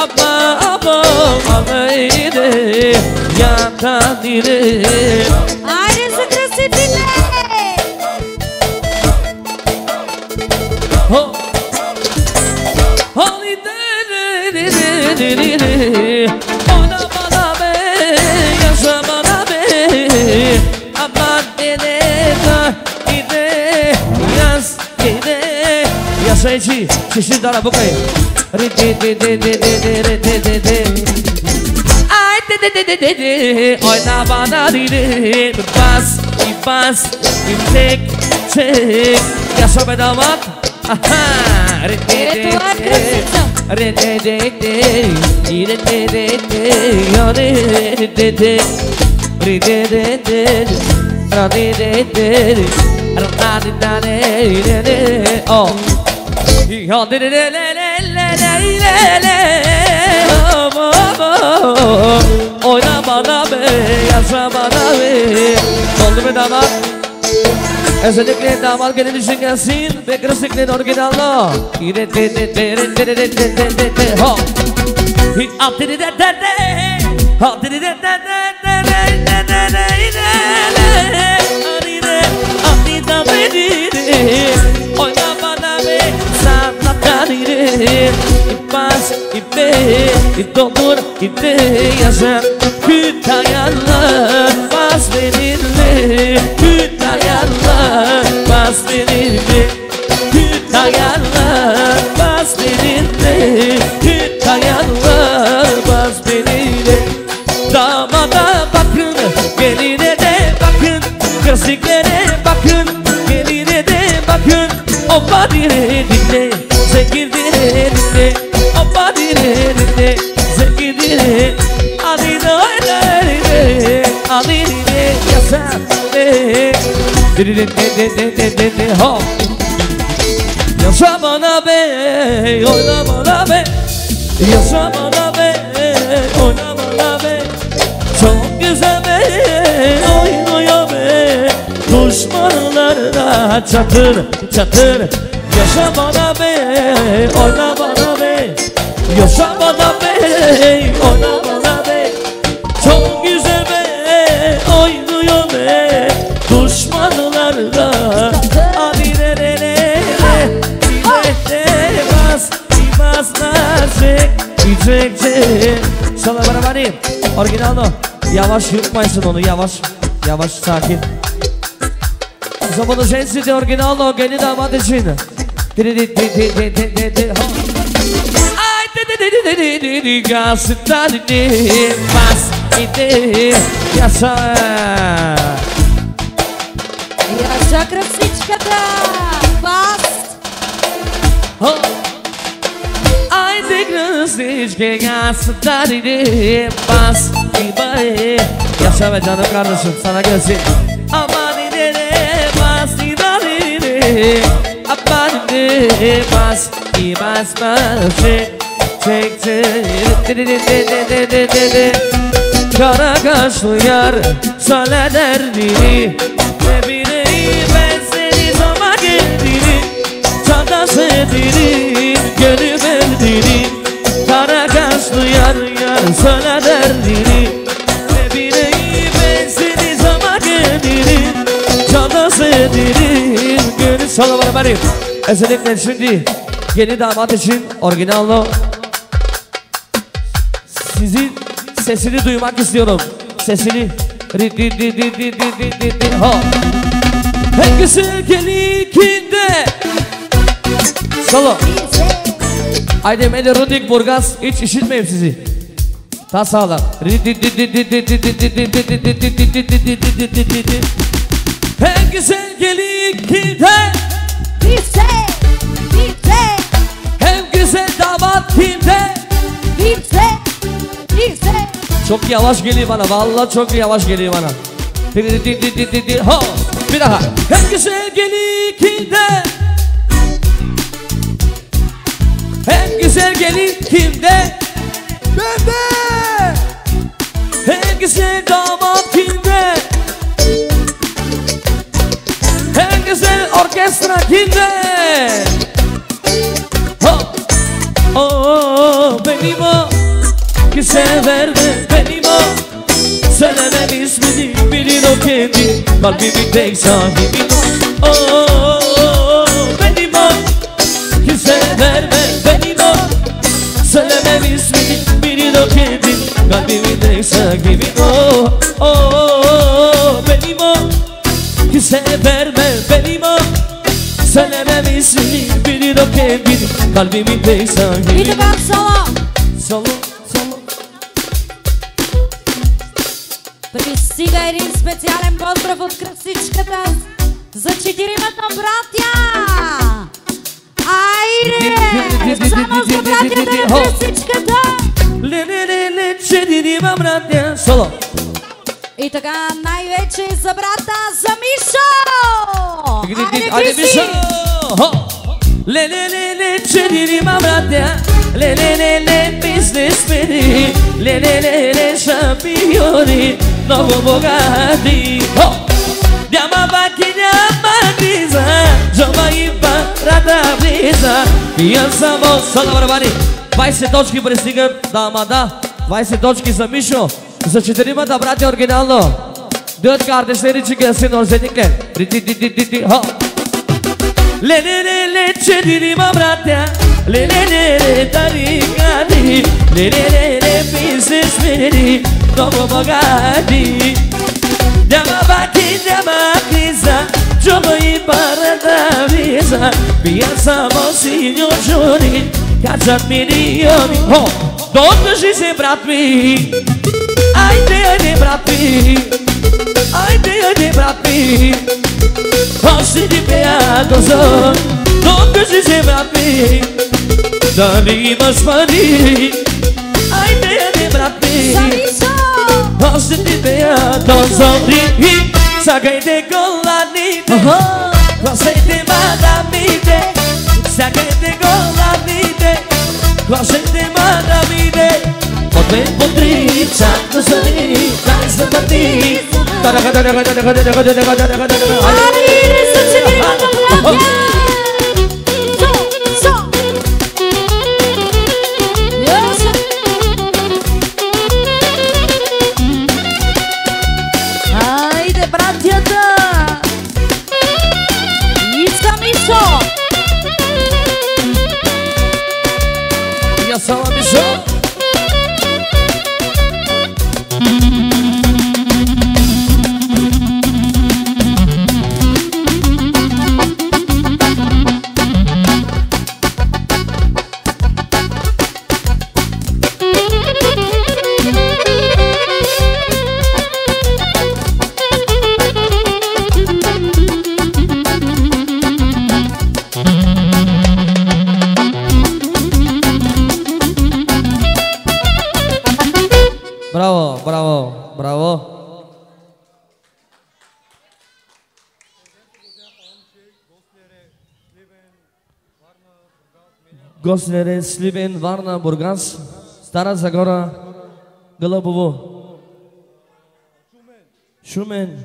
Ama ama ağlaydı Yandan dili Ayrısı kırsı dile Ona bana be, yaşa bana be. Aman beni dön gide, yaz gide. Yaşayıcı, çeşitli dara bu kayı रे दे दे दे दे दे दे रे दे दे दे आय दे दे दे दे दे दे ओय ना बाना दी रे पास ई पास ई take take क्या सब दामाद रे दे दे रे दे दे दे रे दे दे दे रे दे दे रे दे दे दे रे दे दे दे रे दे दे दे oh, he did it. ley ley ley oh oyna bana be yazma bana be oldu mu damat Özellikle damat gelin için gelsin Bekir Sikli'nin originalı Yine te te te te te te te te te te ho Hi ap te te te te te Ha te te te te te te te te te te te te Oyna Arire, i Paz, i Be, i Dolur, i Beyazan Kütahyalar Vaz verirli Kütahyalar Vaz verirli Kütahyalar Vaz verirli Kütahyalar Vaz verirli Damada bakın Geline de bakın Kırsiklere bakın Geline de bakın O barire dinle zikirdirinde Abba dirinde zikirdirinde Adi doylarinde Adi dirinde yasam Dirinde de de de de de ho Yasa bana be, oyna bana be. Yasa bana be, oyna bana be. Çok güzel be, oynuyor be. Düşmanlarına çatır çatır. Yaşa bana be, oyna bana be. Yaşa bana be, oyna bana be. Çok güzel be, oynuyor be. Re re re Dilekte bas, bas nasik Yüzekte Sana bana bani Orijinal o Yavaş yutmayasın onu yavaş. Yavaş sakin. Zamanı jensi de orijinal o Gelin damat için Ai, ligar cidade de paz e de essa e a chacra crítica da paz. A integrância de a cidade de paz e bahia. E a chave de andar para o chão. A marinha paz e da linha. De Aman de pas Și bas başı Çek çek. De de de de de de de de Kara kaşlı yar Söyle derdini. Ne bileyim ben seni zaman geldiğini Çanta sevdiğini Gönül verdiğini. Kara kaşlı yar yar Söyle derdini. Ne bileyim ben seni zaman geldiğini Çanta sevdiğini Bana benim Özellikle şimdi Yeni damat için orijinallo sizin sesini duymak istiyorum. Sesini. Ri di di di di di di di di ha. Her güzel gelikinde. Solo. Haydi Meli Rudik Burgaz hiç işitmeyeyim sizi. Daha sağlam. En güzel gelin kimden? Kimse, kimse En güzel damat kimden? Kimse, kimse Çok yavaş geliyor bana, vallahi çok yavaş geliyor bana Diri diri diri diri diri ho Bir daha En güzel gelin kimden? En güzel gelin kimden? Benden En güzel damat Orchestra Kinder oh, oh, oh, oh, Benimo Ki severdim benimo Söylemem ismini bilin o kendi Kalbimin tek sahibi o oh, oh, oh, oh, Benimo Ki severmem benimo Söylemem ismini bilin o kendi Kalbimin tek sahibi o oh, oh, oh, oh, Benimo Ki severmem Söylemem ismini bilin o kendi Kalbimin tek sahibin И така соло. Соло, соло Пристига един специален поздрав от кръстичката за четиримата братя! Айде! Само за братята на кръстичката! Ле, ле, ле, ле, четирима братя Соло И така най-вече за брата за Мишо! Айде! Мишо! Ле, ле, ле, ле, четирима братя. Ле, ле, ле, ле, бизнесмени Ле, ле, ле, ле, шампиони Много богати! Няма баки, няма криза Жоба и парата влиза Пия само соло барабани. 20 точки пристигат, да, ама да. 20 точки за Мишо Začetimo da brate originalno. Dört kardeş seni gelsin özellikle. Di di di di di ho. Le le le le çedirima brate. Le le le le tarikati. Le le le le pieces meri. Domo bogati. Dama baki dama kiza. Jogo i parada visa. Piazzamo signori. Caccia milioni. Ho. Donde ci sei brat mi? Ai de de brapi Ai de de brapi posso te pejato zo Dobro si se brapi Da mi imaš mani. Ai de de brapi Hoši di pejato zo Di Sagaj de golani Hoši di madami de Sagaj de golani de Hoši di Ven potrița, nu să veni, hai să pătiți Hai să-ți Гослере, Сливен, Варна, Бургас, Стара Загора, Гълъбово. Шумен.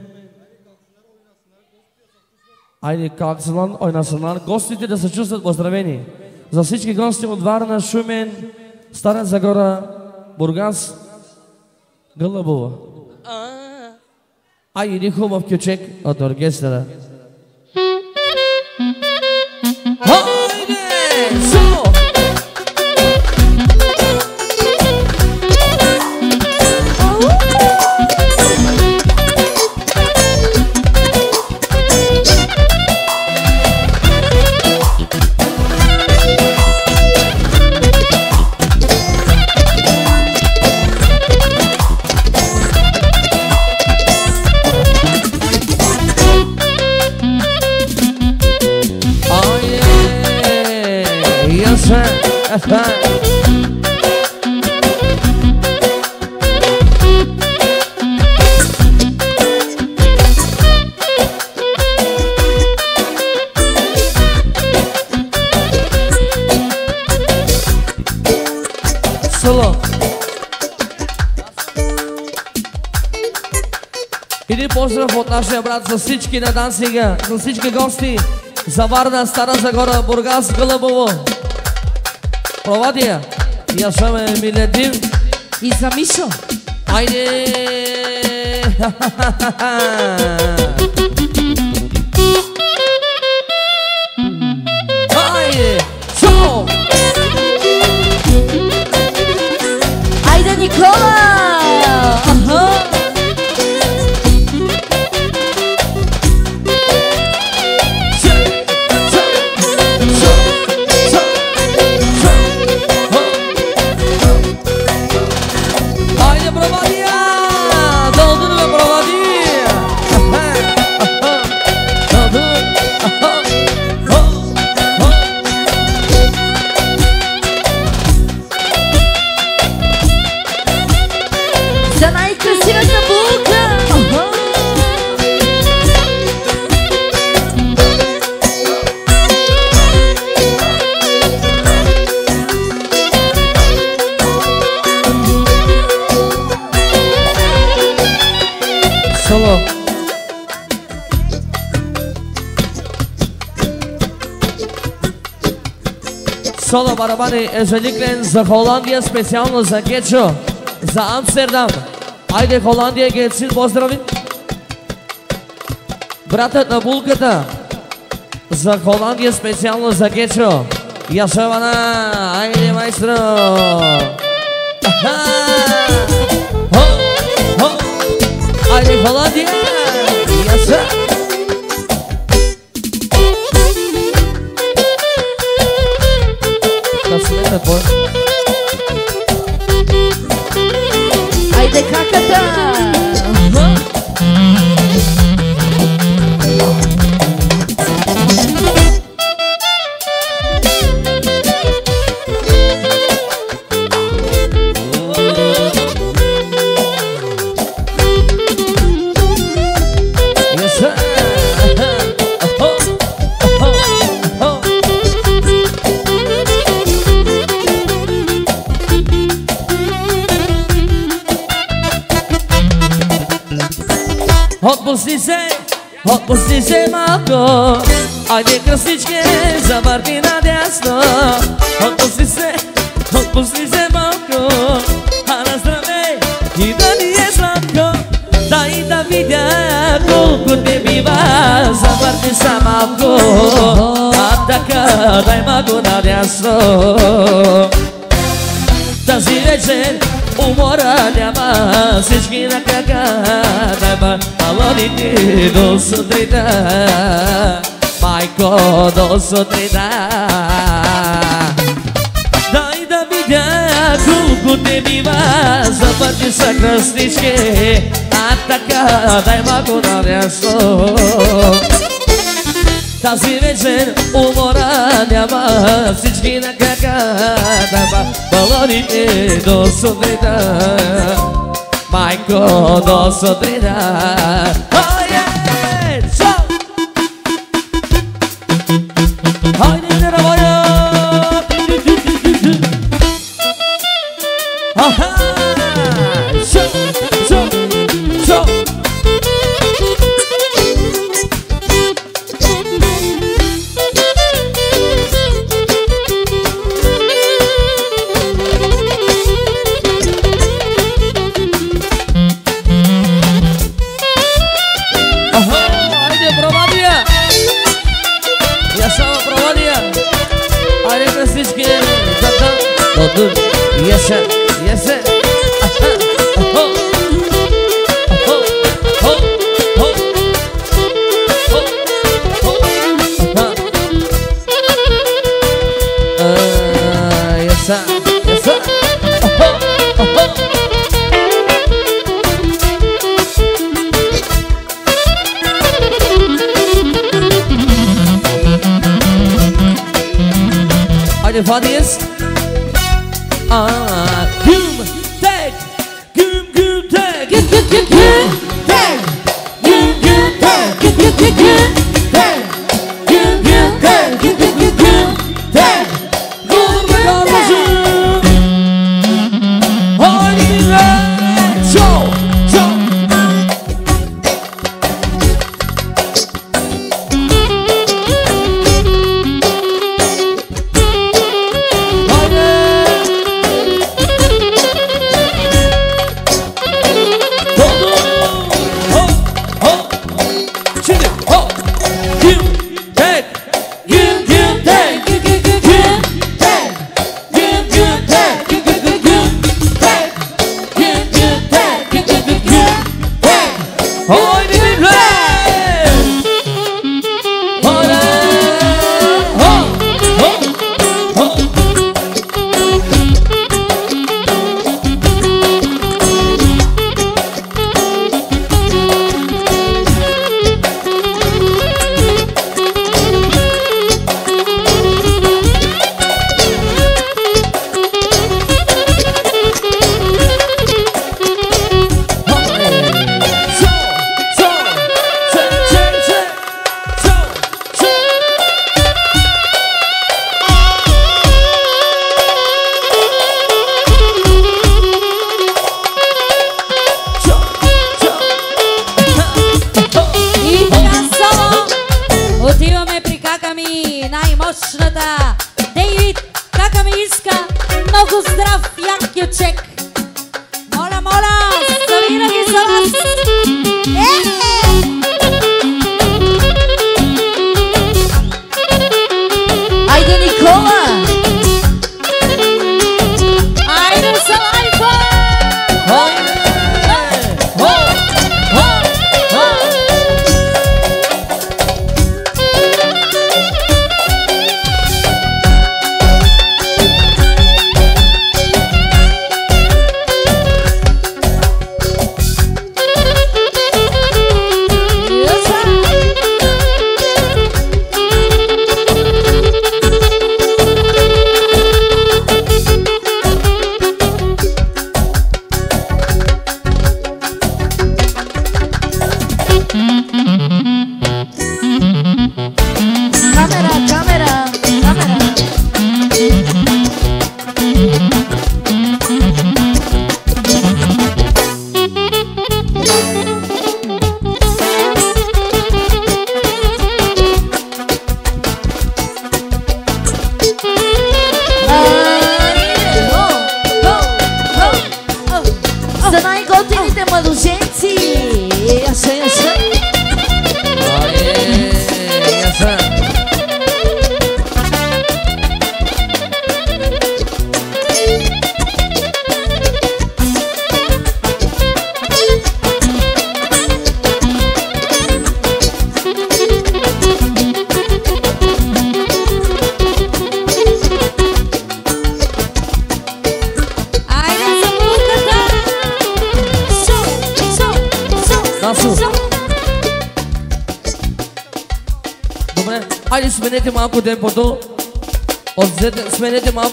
Айде, как салон, ойнасанар. Гостите да се чувстват поздравени. За всички гости от Варна, Шумен, Стара Загора, Бургас, Гълъбова. А един хубав кючек от оркестъра. Solo Един поздрав от нашия брат за всички на Дансига, за всички гости, за Варна, Стара Загора, Бургас, Гълъбово. Robatia, ya sabes, mi letín. Y Samiso. Aire. <laughs> Соло барабани ежеликлен за Холандия, специално за Гечо, за Амстердам. Айде Холандия, Гецин, поздрави. Братът на булката за Холандия, специално за Гечо. Яшавана, айде майстро. Аха! Хо, хо. Aí de cá Отпусти се, отпусти се малко. Айде кръстичке, завърти надясно. Отпусти се, отпусти се малко. А на здраве и да ни е сладко Дай да видя колко те бива. Завърти се малко А така, дай малко надясно. Тази вечер o moralha mas esquina cagada mas falando de dos treinar vai quando os treinar daí da vida junto de mim mas a parte sagrada se esquece. Atacada e magoada é sou Tá se mexendo, o e me é amarra Se esquina cagada, valori me dosso treta Michael, dosso treta Oh yeah, show! Oh Yes, yes, Olha, vó disso.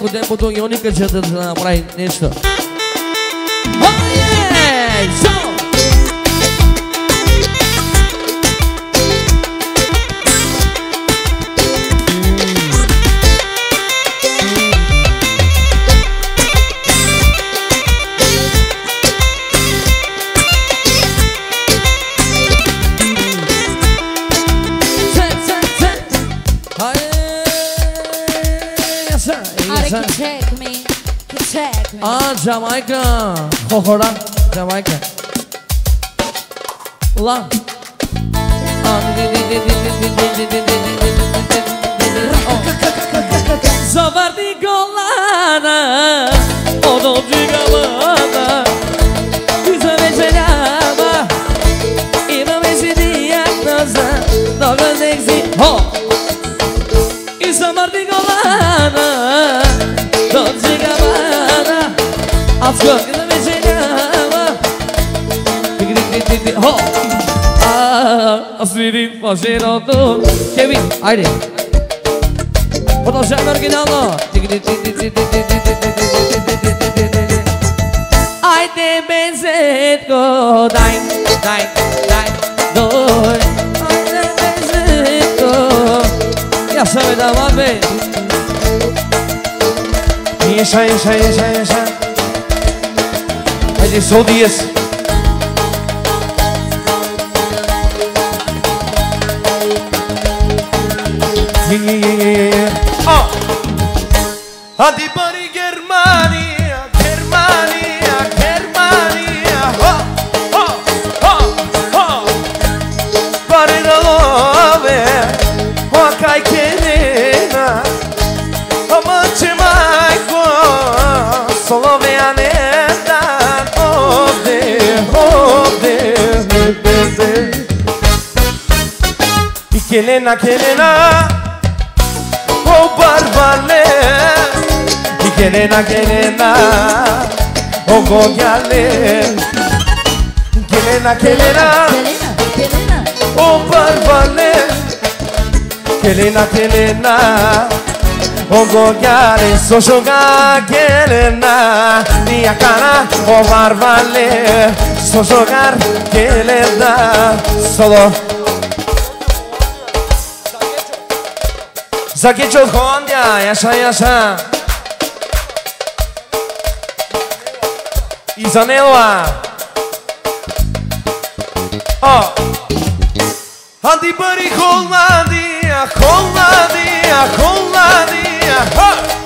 подем бутони, къщата да направи нещо. Jamaica. Hohora Jamaica. Ulan. Zavar di gollara Odolcu gamana Güzel ecelama İnam esi diyagnoza Dogon exi Ho! tasvirim fazendo dor Kevin, aí Vou o chapéu aqui na Ai, tem benzet, go, dai, dai, dai, doi Ai, tem benzet, go E a da mamãe Incha, incha, incha, incha Ai, de sol dias hier. Oh! Adi Bari Germania, Germania, Germania. Oh, oh, oh, oh. pare da love, o cai kenena. Amante mai go, solo ve aneta. Oh, de, oh, de, de, de. Kelena, Kelena. Kerena kerena Ogo geldi Kerena kerena O barbale Kerena kerena Ogo geldi Soşoga kerena Niyakana o barbale. Soşogar kerena Solo Zakicot Hondia Yaşa yaşa Izanela. Oh Hadi bari kolla diye Kolla diye oh.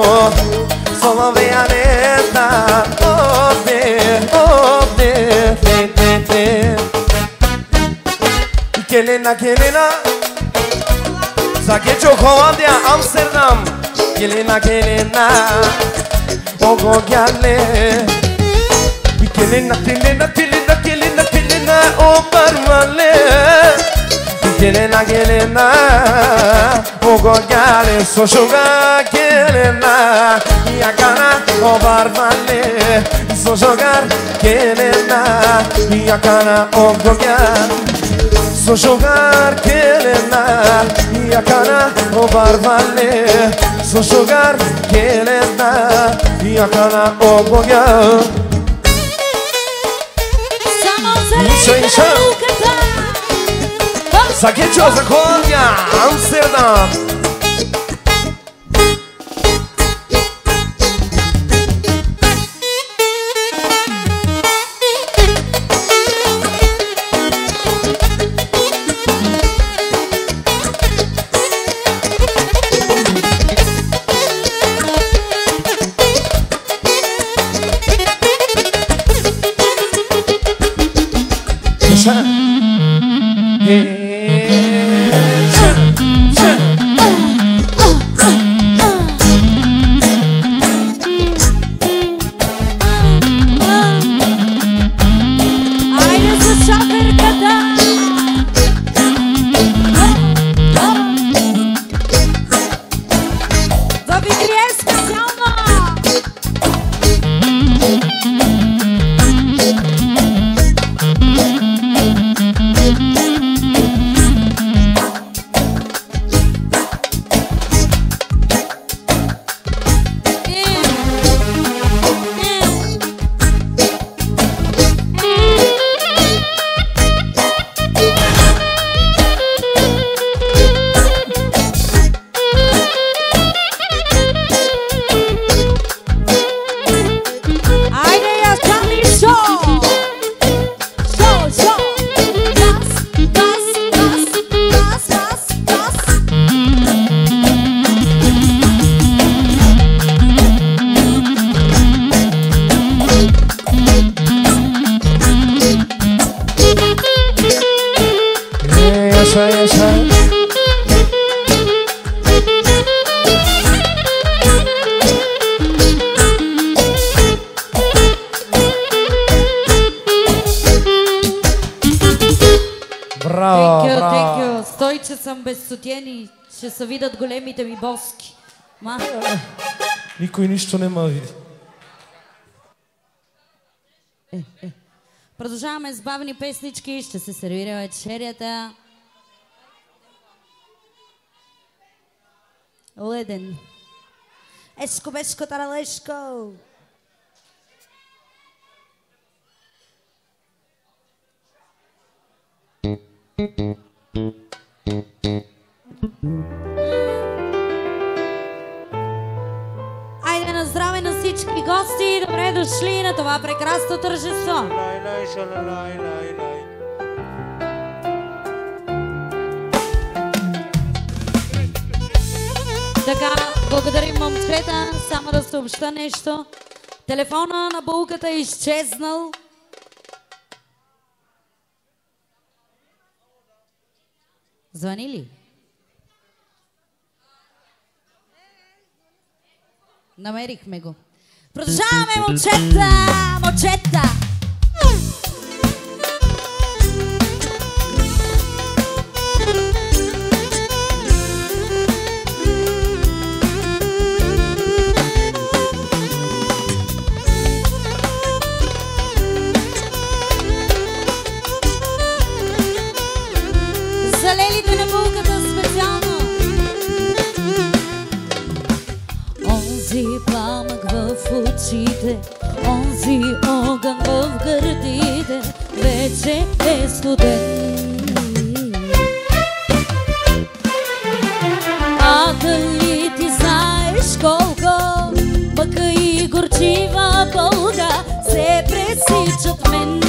oh, solo vianeta, oh de, oh de, de, de, de. Gelena, gelena, zake çok Hollanda, Amsterdam. Gelena, gelena, ogo gelle. Gelena, gelena, gelena. Gelena, gelena, ugo gale, so jogar, gelena, e a cara, o barvale, so jogar, gelena, e a cara, o gogar, so jogar, gelena, e a cara, o barvale, so jogar, gelena, e a cara, o gogar. Isso, isso. Sakichos de Konya, Amsterdam Yeah. Никой нищо нема види. продължаваме с бавни песнички. Ще се сервира вечерята. Леден. Ешко, бешко, таралешко. Айде на здраве на всички гости. Добре дошли на това прекрасно тържество. Така, благодарим момчета. Само да съобща нещо. Телефона на булката е изчезнал. Звъни ли? Намерихме го. Продължаваме, момчета! Момчета! Очите, онзи огън в гърдите, вече е студен. А дали ти знаеш колко мъка и горчива болка се пресичат мен?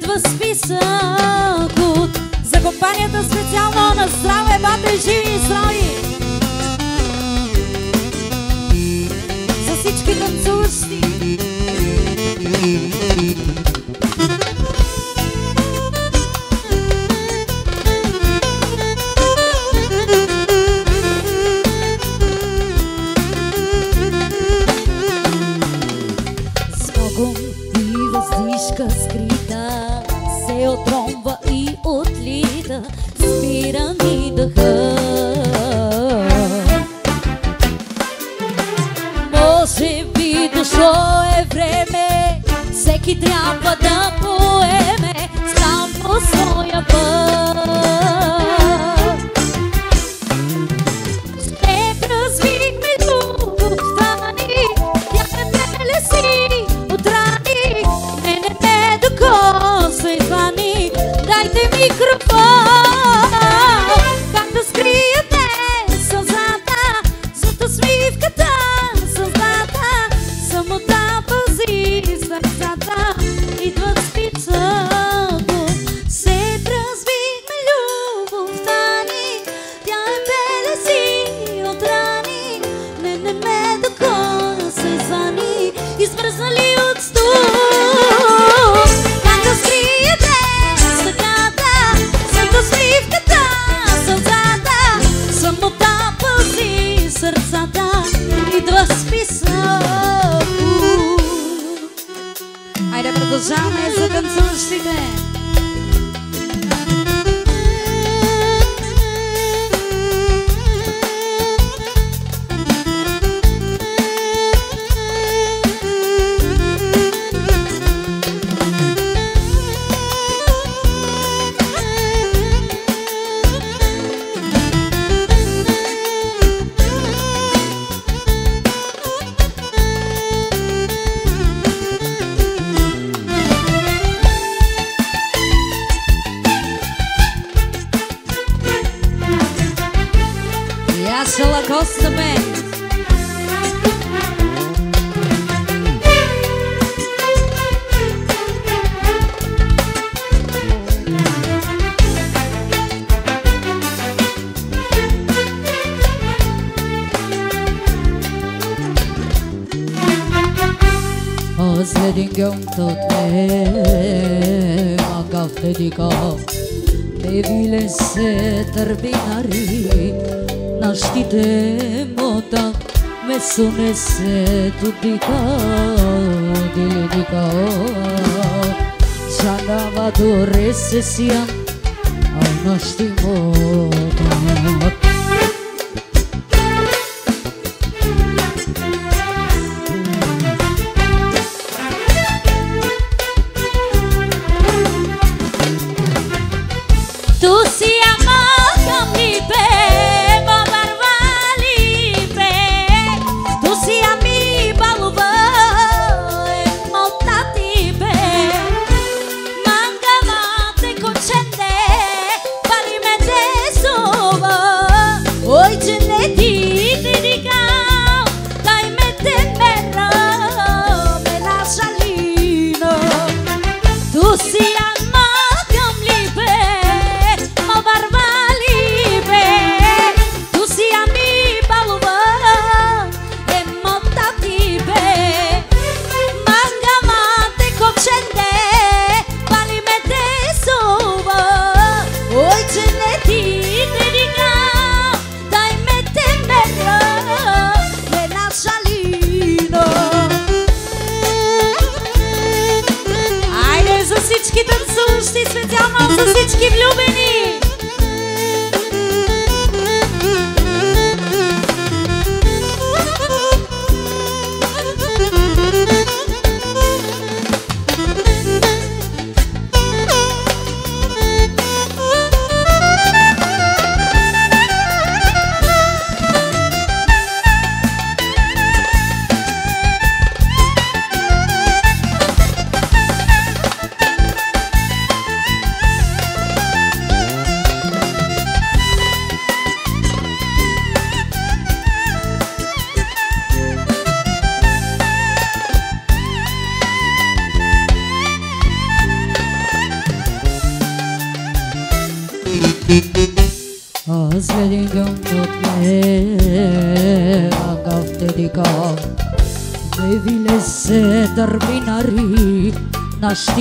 Идва списък от за компанията специално на здраве, бате, живи и здрави. За всички танцуващи.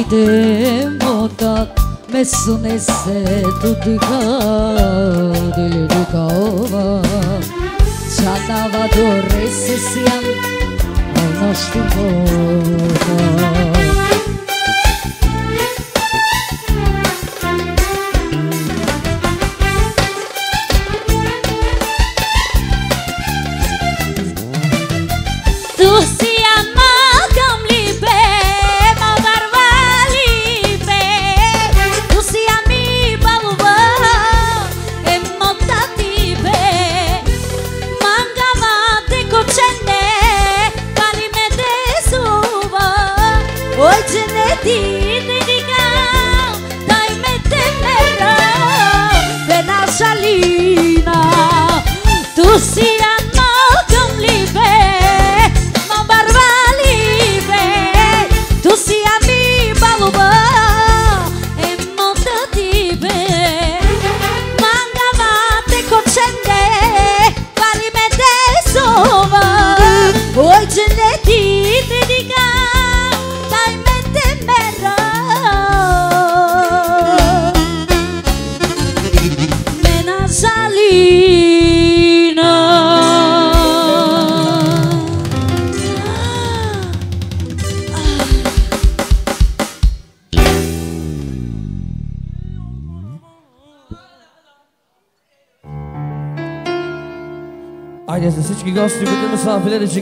Idem odat Mesune se tu dikha Dil dikha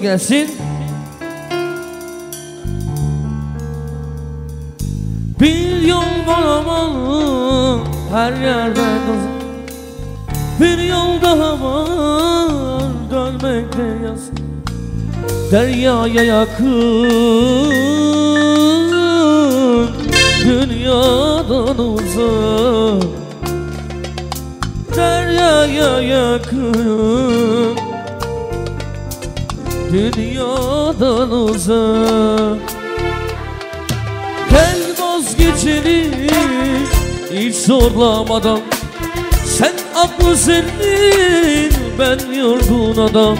gelsin. Bir yol bulamalı her yerden uzak Bir yol daha var dönmekte yaz. Deryaya yakın Dünyadan uzak. Deryaya yakın Dünyadan uzak. Gel vazgeçelim hiç zorlamadan. Sen aklı senin ben yorgun adam.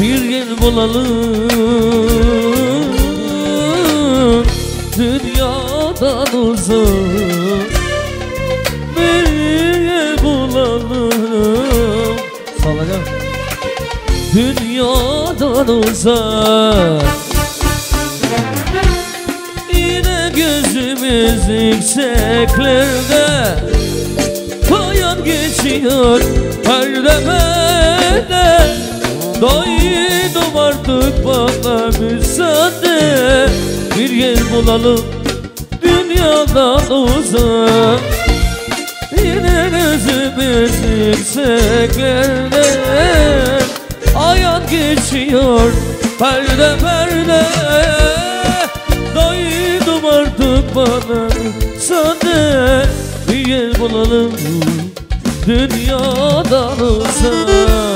Bir yer bulalım Dünyadan uzak Dünyadan uzak. Yine gözümüz yükseklerde. Hayat geçiyor her demede. Doydum artık bana müsaade Bir yer bulalım dünyadan uzak. Yine gözümüz yükseklerde Geçiyor. Perde perde Doydum artık bana. Sade Bir yer bulalım. Dünyadan uzak